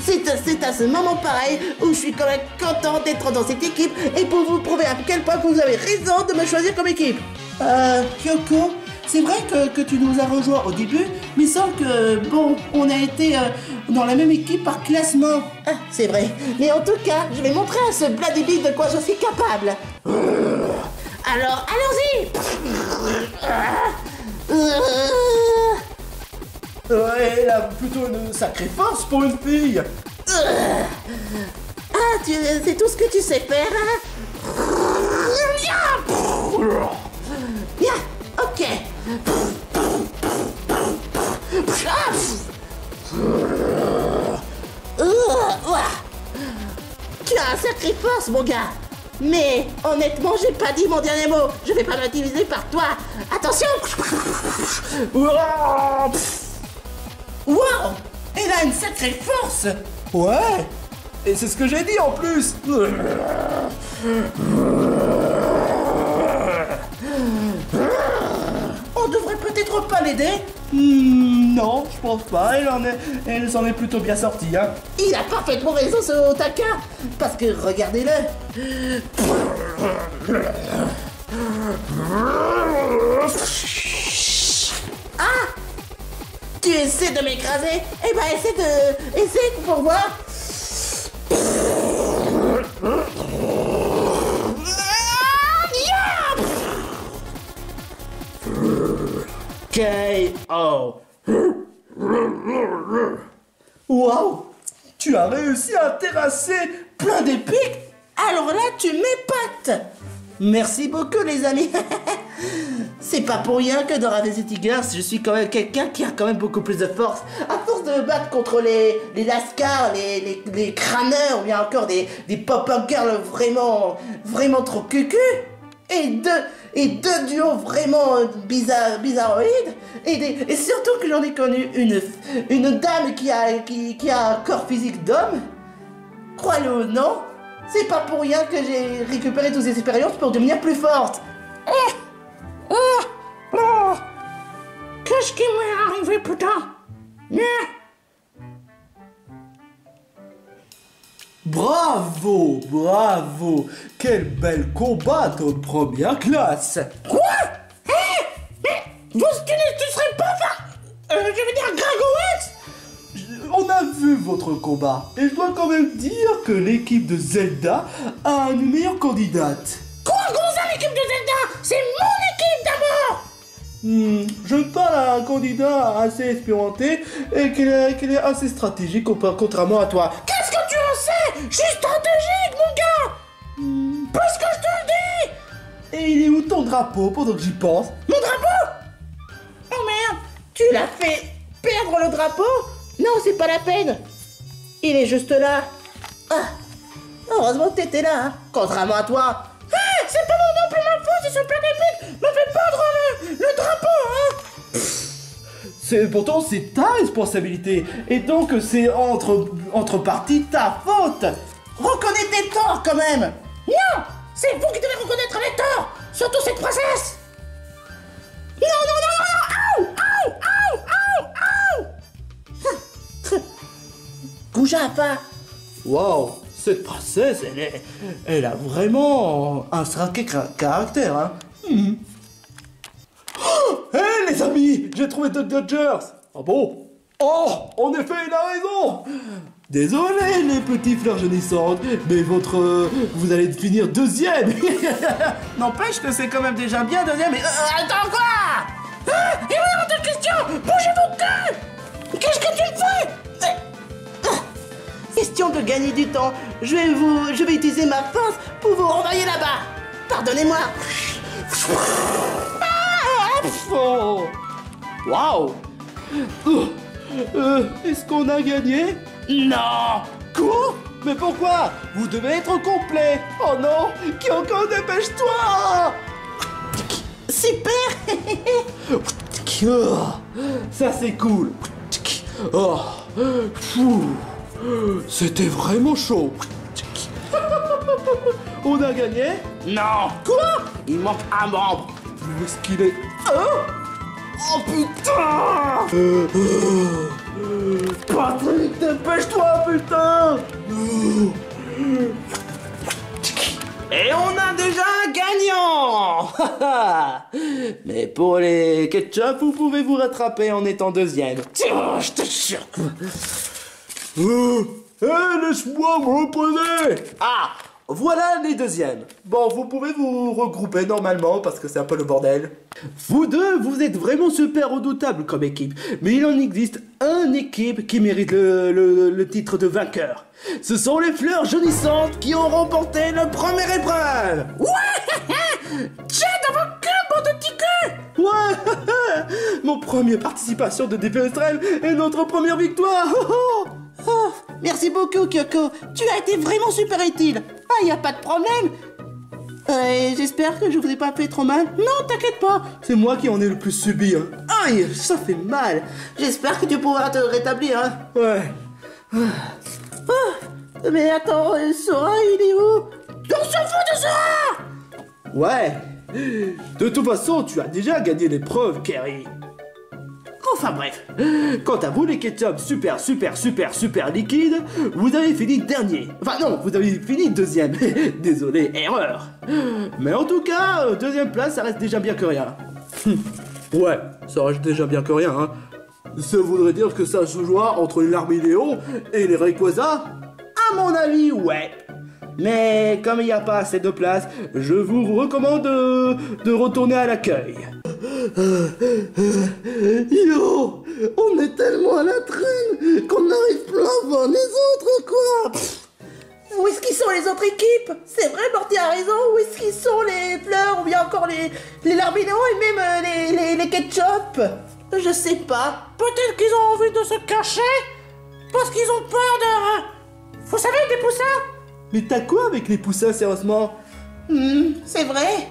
C'est à, c'est à ce moment pareil où je suis quand même content d'être dans cette équipe et pour vous prouver à quel point vous avez raison de me choisir comme équipe. Euh, Kyoko, c'est vrai que, que tu nous as rejoints au début, mais sans que, bon, on a été euh, dans la même équipe par classement. Ah, c'est vrai. Mais en tout cas, je vais montrer à ce Bladibi de quoi je suis capable. Alors, allons-y Ouais, elle a plutôt une sacrée force pour une fille Ah, tu, c'est tout ce que tu sais faire, hein? Bien, ok Euh. Tu as un sacré force, mon gars mais honnêtement, j'ai pas dit mon dernier mot. Je vais pas l'utiliser par toi. Attention Wow Elle a une sacrée force! Ouais. Et c'est ce que j'ai dit en plus. On devrait peut-être pas l'aider? Hmm, Non, je pense pas. Elle en est, elle s'en est plutôt bien sortie, hein. Il a parfaitement raison, ce Otaka. Parce que regardez-le Tu essaies de m'écraser Eh ben, essaie de... Essaie pour voir K.O. Wow. Tu as réussi à terrasser plein d'épiques Alors là, tu m'épates Merci beaucoup, les amis C'est pas pour rien que dans Raven Tigers, je suis quand même quelqu'un qui a quand même beaucoup plus de force. À force de battre contre les, les lascars, les, crâneurs, ou bien encore des, des pop-up girls vraiment, vraiment trop cucu. Et deux, et deux duos vraiment euh, bizarres, bizarroïdes. Et, des- et surtout que j'en ai connu une, une dame qui a, qui, qui a un corps physique d'homme. Crois-le ou non, c'est pas pour rien que j'ai récupéré toutes ces expériences pour devenir plus forte. Oh, oh, qu'est-ce qui m'est arrivé, putain Hein? Bravo, bravo. Quel bel combat de première classe. Quoi? Hein? Mais vous, tu, ne- tu serais pas... votre combat, et je dois quand même dire que l'équipe de Zelda a une meilleure candidate. Quoi, ça, l'équipe de Zelda? C'est mon équipe d'abord! Hmm, je parle à un candidat assez expérimenté et qu'il est, est assez stratégique contrairement à toi. Qu'est-ce que tu en sais? Je suis stratégique, mon gars! Hmm, Parce que je te le dis! Et il est où ton drapeau pendant que j'y pense? Mon drapeau? Oh merde, tu l'as fait perdre le drapeau? Non, c'est pas la peine. Il est juste là. Ah, heureusement que t'étais là, hein, contrairement à toi. Ah, c'est pas mon non plus ma faute si ce plein d'épiques me fait perdre le, le drapeau, hein C'est pourtant c'est ta responsabilité et donc c'est entre entre parties ta faute. Reconnais tes torts quand même. Non C'est vous qui devez reconnaître les torts Surtout cette princesse Non, non, non, non, non Goujapa. Waouh, cette princesse, elle est, elle a vraiment un sacré caractère, hein. Oh, hé les amis, j'ai trouvé Duck Dodgers. Ah bon? Oh, en effet, il a raison. Désolé les petits fleurs jaunissantes, mais votre, euh, vous allez finir deuxième. N'empêche que c'est quand même déjà bien deuxième. Mais euh, attends quoi? Ah Et oui, de question Bougez vos queues Qu'est-ce que tu fais? Question de gagner du temps. Je vais vous, je vais utiliser ma force pour vous renvoyer là-bas. Pardonnez-moi. Oh. Waouh. Euh, Est-ce qu'on a gagné? Non. Quoi? Mais pourquoi? Vous devez être complet Oh non Kyoko, dépêche-toi Super. Ça c'est cool Oh Fou. C'était vraiment chaud On a gagné non. Quoi Il manque un membre. Où est-ce qu'il est Oh putain Patrick, dépêche-toi, putain Et on a déjà un gagnant Mais pour les ketchup, vous pouvez vous rattraper en étant deuxième. Oh, je te jure Euh, Hé, laisse-moi me reposer Ah Voilà les deuxièmes. Bon, vous pouvez vous regrouper normalement parce que c'est un peu le bordel. Vous deux, vous êtes vraiment super redoutables comme équipe. Mais il en existe un équipe qui mérite le, le- le titre de vainqueur. Ce sont les fleurs jaunissantes qui ont remporté la première épreuve. Tiens dans vos queues, bande de petits Ouais Mon première participation de extrême et notre première victoire Oh, merci beaucoup, Kyoko. Tu as été vraiment super utile. Ah, y a pas de problème. Euh, J'espère que je vous ai pas fait trop mal. Non, t'inquiète pas. C'est moi qui en ai le plus subi. Hein. Aïe, ça fait mal. J'espère que tu pourras te rétablir. Hein. Ouais. Ah, mais attends, euh, Sora, il est où? On s'en fout de ça Ouais. De toute façon, tu as déjà gagné l'épreuve, Kerry. Enfin bref. Quant à vous, les ketchup super, super, super, super liquides, vous avez fini dernier. Enfin non, vous avez fini deuxième. Désolé, erreur. Mais en tout cas, euh, deuxième place, ça reste déjà bien que rien. ouais, ça reste déjà bien que rien, hein. Ça voudrait dire que ça se joue entre les Larmiléo et les Rayquaza? À mon avis, ouais. Mais comme il n'y a pas assez de place, je vous recommande de, de retourner à l'accueil. Yo On est tellement à la traîne qu'on arrive plein vent les autres, quoi. Où est-ce qu'ils sont les autres équipes? C'est vrai, Morty a raison. Où est-ce qu'ils sont les fleurs? Ou bien encore les, les larminos et même euh, les, les, ketchup? Je sais pas. Peut-être qu'ils ont envie de se cacher Parce qu'ils ont peur de... Vous savez, des poussins? Mais t'as quoi avec les poussins, sérieusement? Hmm, c'est vrai.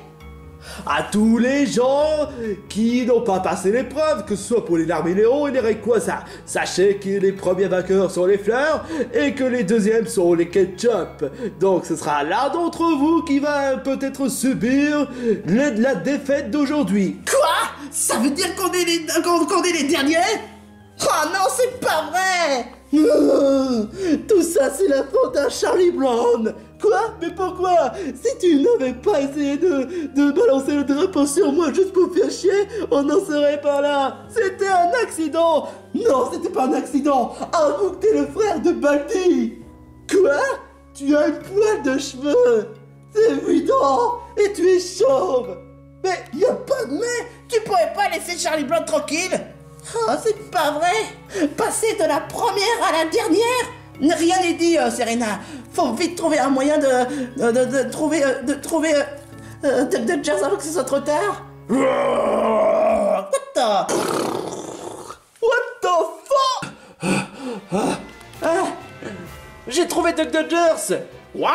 À tous les gens qui n'ont pas passé l'épreuve, que ce soit pour les Larminéos et les Rayquaza, sachez que les premiers vainqueurs sont les fleurs et que les deuxièmes sont les ketchup. Donc ce sera l'un d'entre vous qui va peut-être subir la défaite d'aujourd'hui. Quoi? Ça veut dire qu'on est les, qu'on est les derniers? Oh non, c'est pas vrai Tout ça, c'est la faute à Charlie Brown Quoi? Mais pourquoi? Si tu n'avais pas essayé de, balancer le drapeau sur moi juste pour faire chier, on n'en serait pas là. C'était un accident. Non, c'était pas un accident. Avoue que t'es le frère de Baldi. Quoi? Tu as une poil de cheveux. C'est évident. Et tu es chauve. Mais y a pas de mais. Tu pourrais pas laisser Charlie Brown tranquille? Oh, c'est pas vrai. Passer de la première à la dernière Rien n'est dit, euh, Serena. Faut vite trouver un moyen de... de, de- de trouver... euh, de trouver... euh, euh, de, de jazz avant que ce soit trop tard. What the... What the fuck Ah, J'ai trouvé Duck Dodgers Quoi?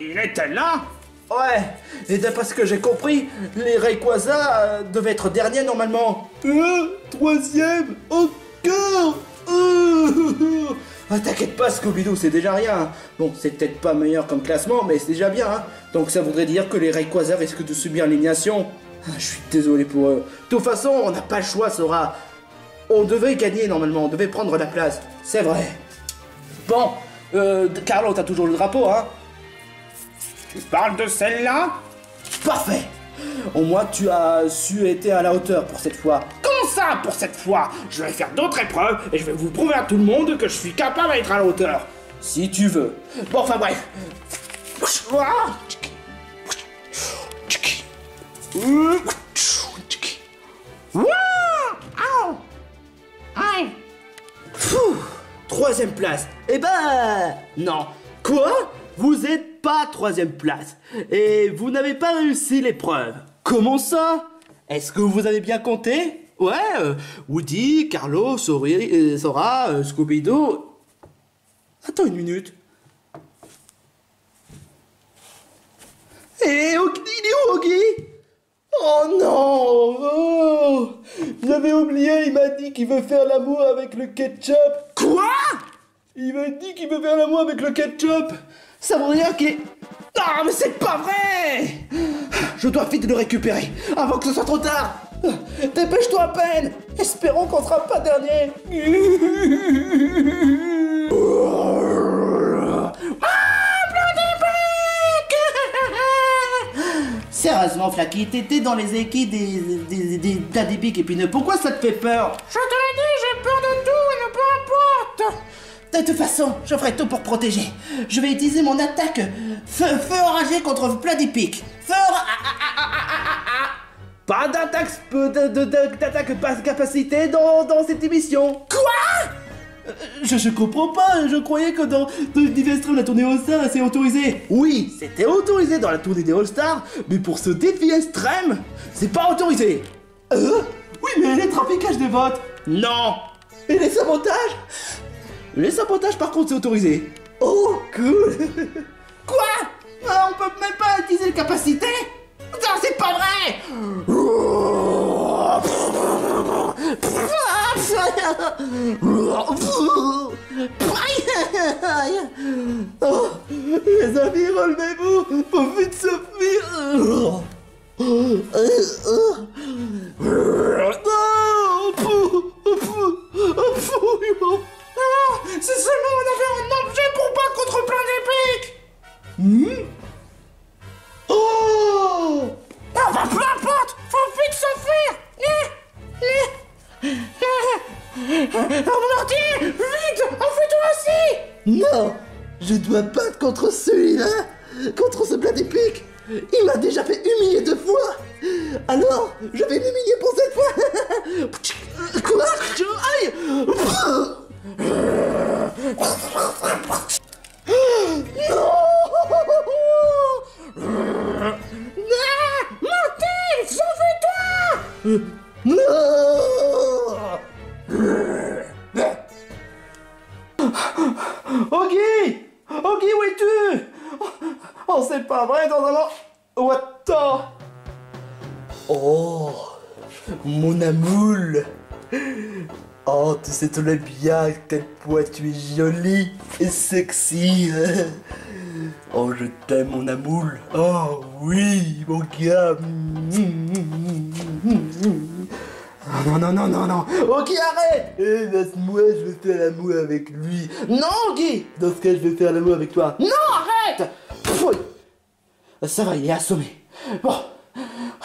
Il était là? Ouais, et d'après ce que j'ai compris, les Rayquaza euh, devaient être derniers normalement. Euh, troisième, encore euh. Ah, t'inquiète pas, Scooby-Doo, c'est déjà rien. Bon, c'est peut-être pas meilleur comme classement, mais c'est déjà bien. Hein. Donc ça voudrait dire que les Rayquaza risquent de subir l'élimination. Ah, je suis désolé pour eux. De toute façon, on n'a pas le choix, Sora. On devait gagner normalement, on devait prendre la place. C'est vrai. Bon, euh, Carlo, t'as toujours le drapeau, hein Tu parles de celle-là? Parfait Au moins tu as su être à la hauteur pour cette fois. Comment ça pour cette fois? Je vais faire d'autres épreuves et je vais vous prouver à tout le monde que je suis capable d'être à la hauteur. Si tu veux. Bon enfin bref. Troisième place. Eh ben non. Quoi? Vous êtes pas troisième place. Et vous n'avez pas réussi l'épreuve. Comment ça? Est-ce que vous avez bien compté? Ouais, euh, Woody, Carlo, Sori- euh, Sora, euh, Scooby-Doo. Attends une minute. Et Oggy, il Oh non oh J'avais oublié, il m'a dit qu'il veut faire l'amour avec le ketchup. Quoi? Il m'a dit qu'il veut faire l'amour avec le ketchup. Ça veut dire qu'il... Ah mais c'est pas vrai Je dois vite le récupérer, avant que ce soit trop tard Dépêche-toi à peine Espérons qu'on sera pas dernier Sérieusement, Flaky, t'étais dans les équipes des, des, des, des Big Épineux. Pourquoi ça te fait peur De toute façon, je ferai tout pour protéger. Je vais utiliser mon attaque feu, feu enragé contre Platypic. Feu. Pas d'attaque de- de- de- d'attaque pas capacité dans, dans cette émission. Quoi? Je, je comprends pas, je croyais que dans, dans Divestrum, la tournée All-Star, c'est autorisé. Oui, c'était autorisé dans la tournée des All-Stars, mais pour ce défi extrême, c'est pas autorisé. Euh? Oui, mais les trafiquages des votes Non Et les sabotages? Les sabotages, par contre, c'est autorisé. Oh, cool. Quoi? Ah, On peut même pas utiliser les capacités? Non, c'est pas vrai! Les amis, relevez-vous Faut vite Non quel point tu es jolie et sexy. Oh, je t'aime, mon amoule Oh, oui, mon gars non, non, non, non, non. Ok, arrête. Eh, laisse-moi, je vais faire l'amour avec lui. Non, Guy. Dans ce cas, je vais faire l'amour avec toi. Non, arrête. Pfouille. Ça va, il est assommé. Bon.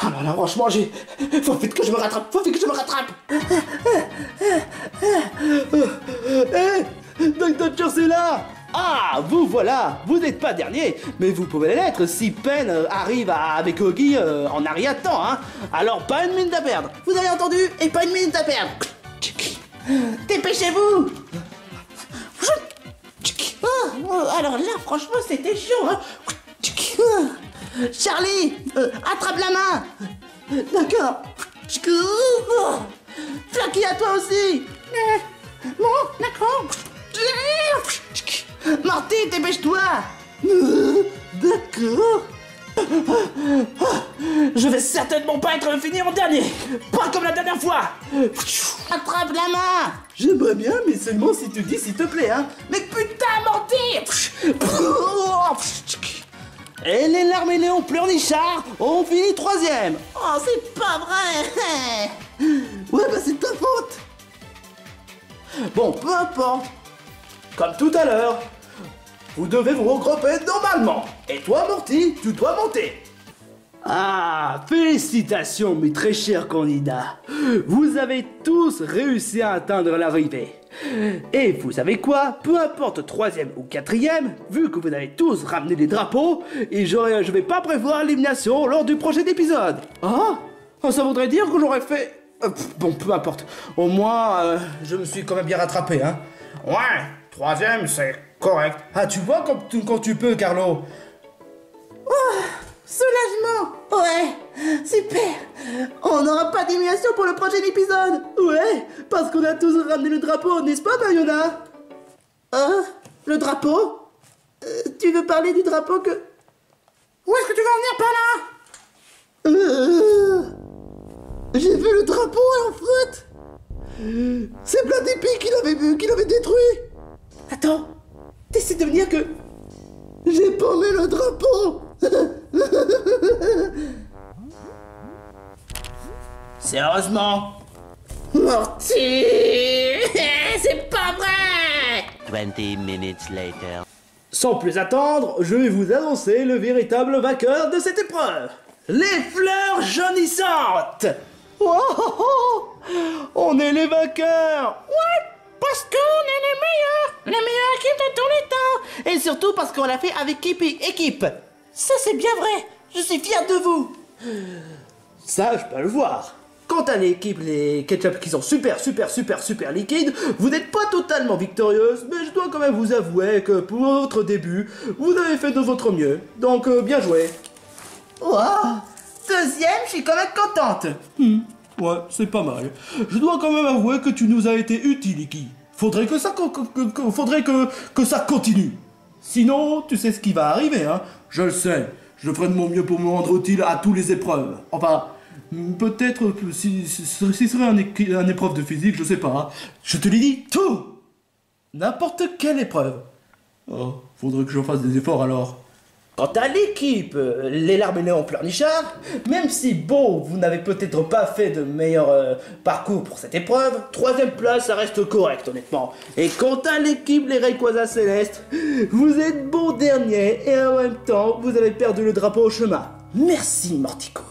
Ah là là, franchement, j'ai... Faut vite que je me rattrape, faut vite que je me rattrape. Eh Docteur Church est là. Ah, vous voilà. Vous n'êtes pas dernier, mais vous pouvez l'être si Pen euh, arrive à- avec Oggy euh, en arrière de temps, hein. Alors, pas une minute à perdre. Vous avez entendu? Et pas une minute à perdre. Dépêchez-vous. Oh, oh, alors là, franchement, c'était chaud. Hein. Charlie euh, Attrape la main. D'accord. Flaky à toi aussi. Bon, d'accord. Marty, dépêche-toi. Euh, D'accord. Je vais certainement pas être fini en dernier. Pas comme la dernière fois. Attrape la main. J'aimerais bien, mais seulement si tu dis s'il te plaît, hein. Mais putain, Morty Et les larmes et Léon Pleurnichard ont fini troisième Oh, c'est pas vrai. Ouais, bah c'est de ta faute Bon, peu importe. Comme tout à l'heure, vous devez vous regrouper normalement. Et toi, Morty, tu dois monter. Ah, félicitations, mes très chers candidats. Vous avez tous réussi à atteindre l'arrivée. Et vous savez quoi? Peu importe troisième ou quatrième, vu que vous avez tous ramené des drapeaux, et j'aurais- je vais pas prévoir l'élimination lors du prochain épisode. Ah? Ah, Ça voudrait dire que j'aurais fait... Euh, bon, peu importe. Au moins, euh, je me suis quand même bien rattrapé, hein. Ouais, troisième, c'est correct. Ah, tu vois tu, quand tu peux, Carlo Soulagement. Ouais Super. On n'aura pas d'élimination pour le prochain épisode. Ouais Parce qu'on a tous ramené le drapeau, n'est-ce pas, Mayona Hein? Le drapeau? Euh, Tu veux parler du drapeau que... Où est-ce que tu vas en venir par là? Euh, J'ai vu le drapeau en fait C'est Bladipi qui l'avait qui l'avait détruit. Attends T'essaies de me dire que... J'ai paumé le drapeau Sérieusement? Morty C'est pas vrai 20 minutes later. Sans plus attendre, je vais vous annoncer le véritable vainqueur de cette épreuve. Les fleurs jaunissantes Oh, oh, oh On est les vainqueurs Ouais, parce qu'on est les meilleurs Les meilleures équipes de tous les temps Et surtout parce qu'on l'a fait avec équipe. équipe. Ça, c'est bien vrai Je suis fier de vous Ça, je peux le voir. Quant à l'équipe, les ketchup qui sont super, super, super, super liquides, vous n'êtes pas totalement victorieuse, mais je dois quand même vous avouer que pour votre début, vous avez fait de votre mieux. Donc, euh, bien joué. Wow. Deuxième, je suis quand même contente. Ouais, c'est pas mal. Je dois quand même avouer que tu nous as été utile, Iki. Faudrait que ça, co- co- co- faudrait que, que ça continue. Sinon, tu sais ce qui va arriver, hein. Je le sais. Je ferai de mon mieux pour me rendre utile à toutes les épreuves. Enfin, peut-être si, si, ce serait un épreuve de physique, je sais pas. hein. Je te l'ai dit, tout N'importe quelle épreuve. Oh, faudrait que je fasse des efforts alors. Quant à l'équipe, les larmes Léon Pleurnichard, même si bon, vous n'avez peut-être pas fait de meilleur euh, parcours pour cette épreuve, troisième place, ça reste correct honnêtement. Et quant à l'équipe les Rayquaza Célestes, vous êtes bon dernier et en même temps, vous avez perdu le drapeau au chemin. Merci Morticouille.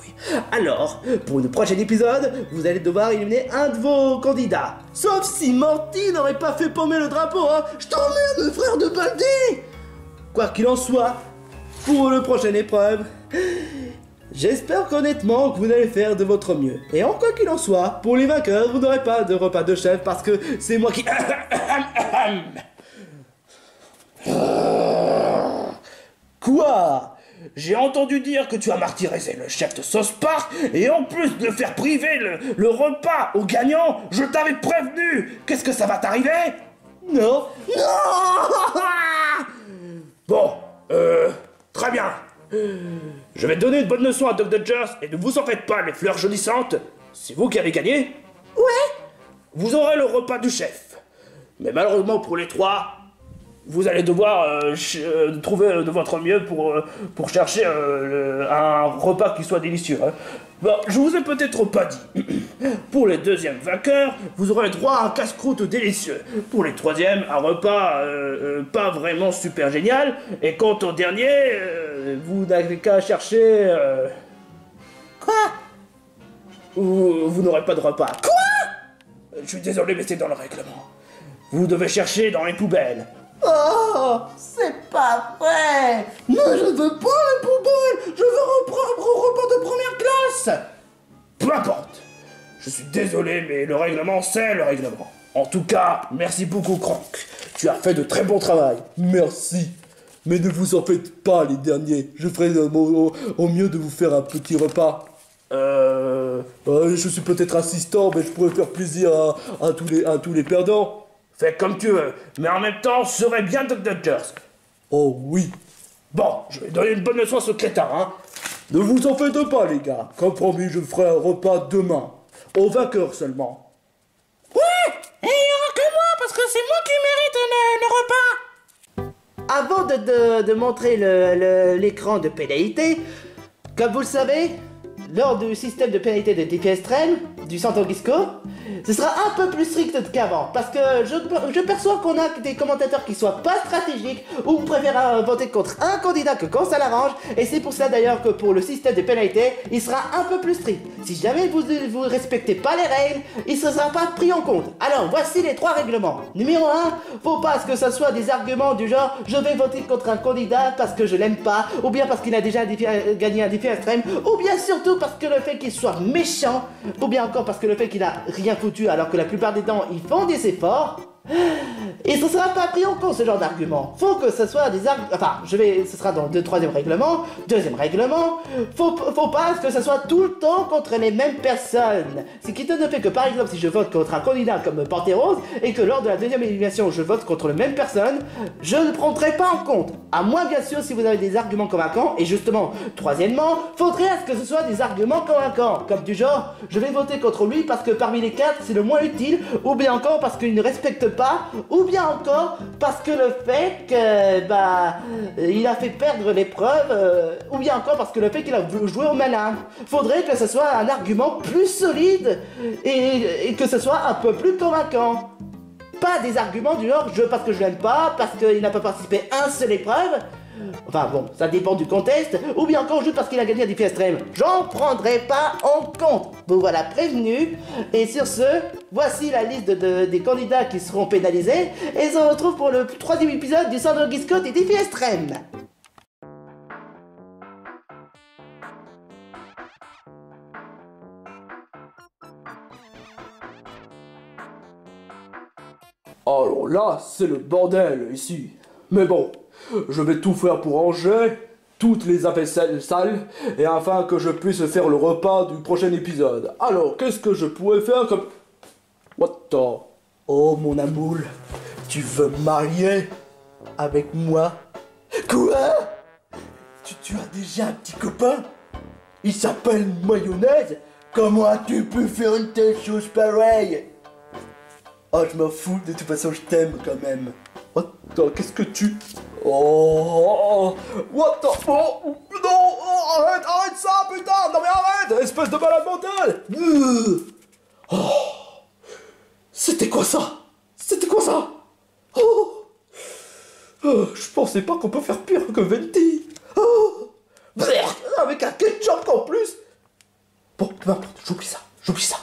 Alors, pour le prochain épisode, vous allez devoir éliminer un de vos candidats. Sauf si Morty n'aurait pas fait paumer le drapeau, hein. Je t'emmerde, frère de Baldi Quoi qu'il en soit, pour la prochaine épreuve. J'espère qu'honnêtement que vous allez faire de votre mieux. Et en quoi qu'il en soit, pour les vainqueurs, vous n'aurez pas de repas de chef parce que c'est moi qui... Quoi? J'ai entendu dire que tu as martyrisé le chef de Sauce Park et en plus de faire priver le, le repas aux gagnants, je t'avais prévenu. Qu'est-ce que ça va t'arriver? Non. Non. Bon, euh... Très bien. Je vais donner une bonne leçon à Doc Dodgers et ne vous en faites pas, les fleurs jaunissantes. C'est vous qui avez gagné Ouais. Vous aurez le repas du chef. Mais malheureusement pour les trois, vous allez devoir euh, euh, trouver euh, de votre mieux pour, chercher un repas qui soit délicieux. Hein. Bon, je vous ai peut-être pas dit. Pour les deuxièmes vainqueurs, vous aurez droit à un casse-croûte délicieux. Pour les troisièmes, un repas euh, euh, pas vraiment super génial. Et quant au dernier, euh, vous n'avez qu'à chercher... Quoi? Vous, vous n'aurez pas de repas. Quoi? Je suis désolé, mais c'est dans le règlement. Vous devez chercher dans les poubelles. Oh, c'est pas vrai Mais je veux pas les poubelles Je veux reprendre au repas de première classe Peu importe. Je suis désolé, mais le règlement, c'est le règlement. En tout cas, merci beaucoup, Crank. Tu as fait de très bon travail. Merci. Mais ne vous en faites pas, les derniers. Je ferai au, mieux de vous faire un petit repas. Euh... Euh, je suis peut-être assistant, mais je pourrais faire plaisir à tous les perdants. Fais comme tu veux, mais en même temps, serait bien Doc Dodgers. Oh oui. Bon, je vais donner une bonne leçon à ce crétin, hein. Ne vous en faites pas, les gars. Comme promis, je ferai un repas demain. Aux vainqueurs seulement. Ouais Et il y aura que moi, parce que c'est moi qui mérite le, le repas Avant de, de- de montrer le- le- l'écran de pénalité, comme vous le savez, lors du système de pénalité de défi extrême du Santo Gisco, ce sera un peu plus strict qu'avant, parce que je, perçois qu'on a des commentateurs qui soient pas stratégiques ou préfèrent euh, voter contre un candidat que quand ça l'arrange, et c'est pour ça d'ailleurs que pour le système de pénalité, il sera un peu plus strict. Si jamais vous vous respectez pas les règles, il ne sera pas pris en compte. Alors voici les trois règlements. Numéro 1, faut pas que ce soit des arguments du genre je vais voter contre un candidat parce que je l'aime pas, ou bien parce qu'il a déjà gagné un défi extrême, ou bien surtout parce que le fait qu'il soit méchant, ou bien encore parce que le fait qu'il a rien foutu alors que la plupart des temps ils font des efforts. Et ce sera pas pris en compte ce genre d'argument. Faut que ce soit des arguments. Enfin, je vais. Ce sera dans le troisième règlement. Deuxième règlement. Faut, faut pas que ce soit tout le temps contre les mêmes personnes. Ce qui ne fait que par exemple, si je vote contre un candidat comme Panthérose et que lors de la deuxième élimination je vote contre la même personne, je ne prendrai pas en compte. À moins bien sûr si vous avez des arguments convaincants. Et justement, troisièmement, faudrait que ce soit des arguments convaincants. Comme du genre, je vais voter contre lui parce que parmi les quatre c'est le moins utile, ou bien encore parce qu'il ne respecte pas, ou bien encore parce que le fait que bah il a fait perdre l'épreuve, euh, ou bien encore parce que le fait qu'il a joué au malin. Faudrait que ce soit un argument plus solide et, que ce soit un peu plus convaincant. Pas des arguments du genre je parce que je l'aime pas, parce qu'il n'a pas participé à une seule épreuve. Enfin bon, ça dépend du contexte, ou bien encore juste parce qu'il a gagné un défi extrême. J'en prendrai pas en compte. Vous voilà prévenu. Et sur ce, voici la liste de- de- des candidats qui seront pénalisés. Et on se retrouve pour le troisième épisode du Sandro Gisco des défis extrêmes. Alors là, c'est le bordel ici. Mais bon, je vais tout faire pour ranger toutes les sales et afin que je puisse faire le repas du prochain épisode. Alors, qu'est-ce que je pourrais faire comme... What the... Oh mon amour, tu veux marier avec moi? Quoi? Tu, as déjà un petit copain? Il s'appelle Mayonnaise? Comment as-tu pu faire une telle chose pareille? Oh, je m'en fous, de toute façon, je t'aime quand même. The... Qu'est-ce que tu... Oh... What the... Oh... Non oh, Arrête, arrête ça, putain Non mais arrête Espèce de malade mental Euh. Oh... C'était quoi ça? C'était quoi ça? Oh... Oh, Je pensais pas qu'on peut faire pire que Venti Oh... Avec un ketchup en plus Bon, j'oublie ça, j'oublie ça.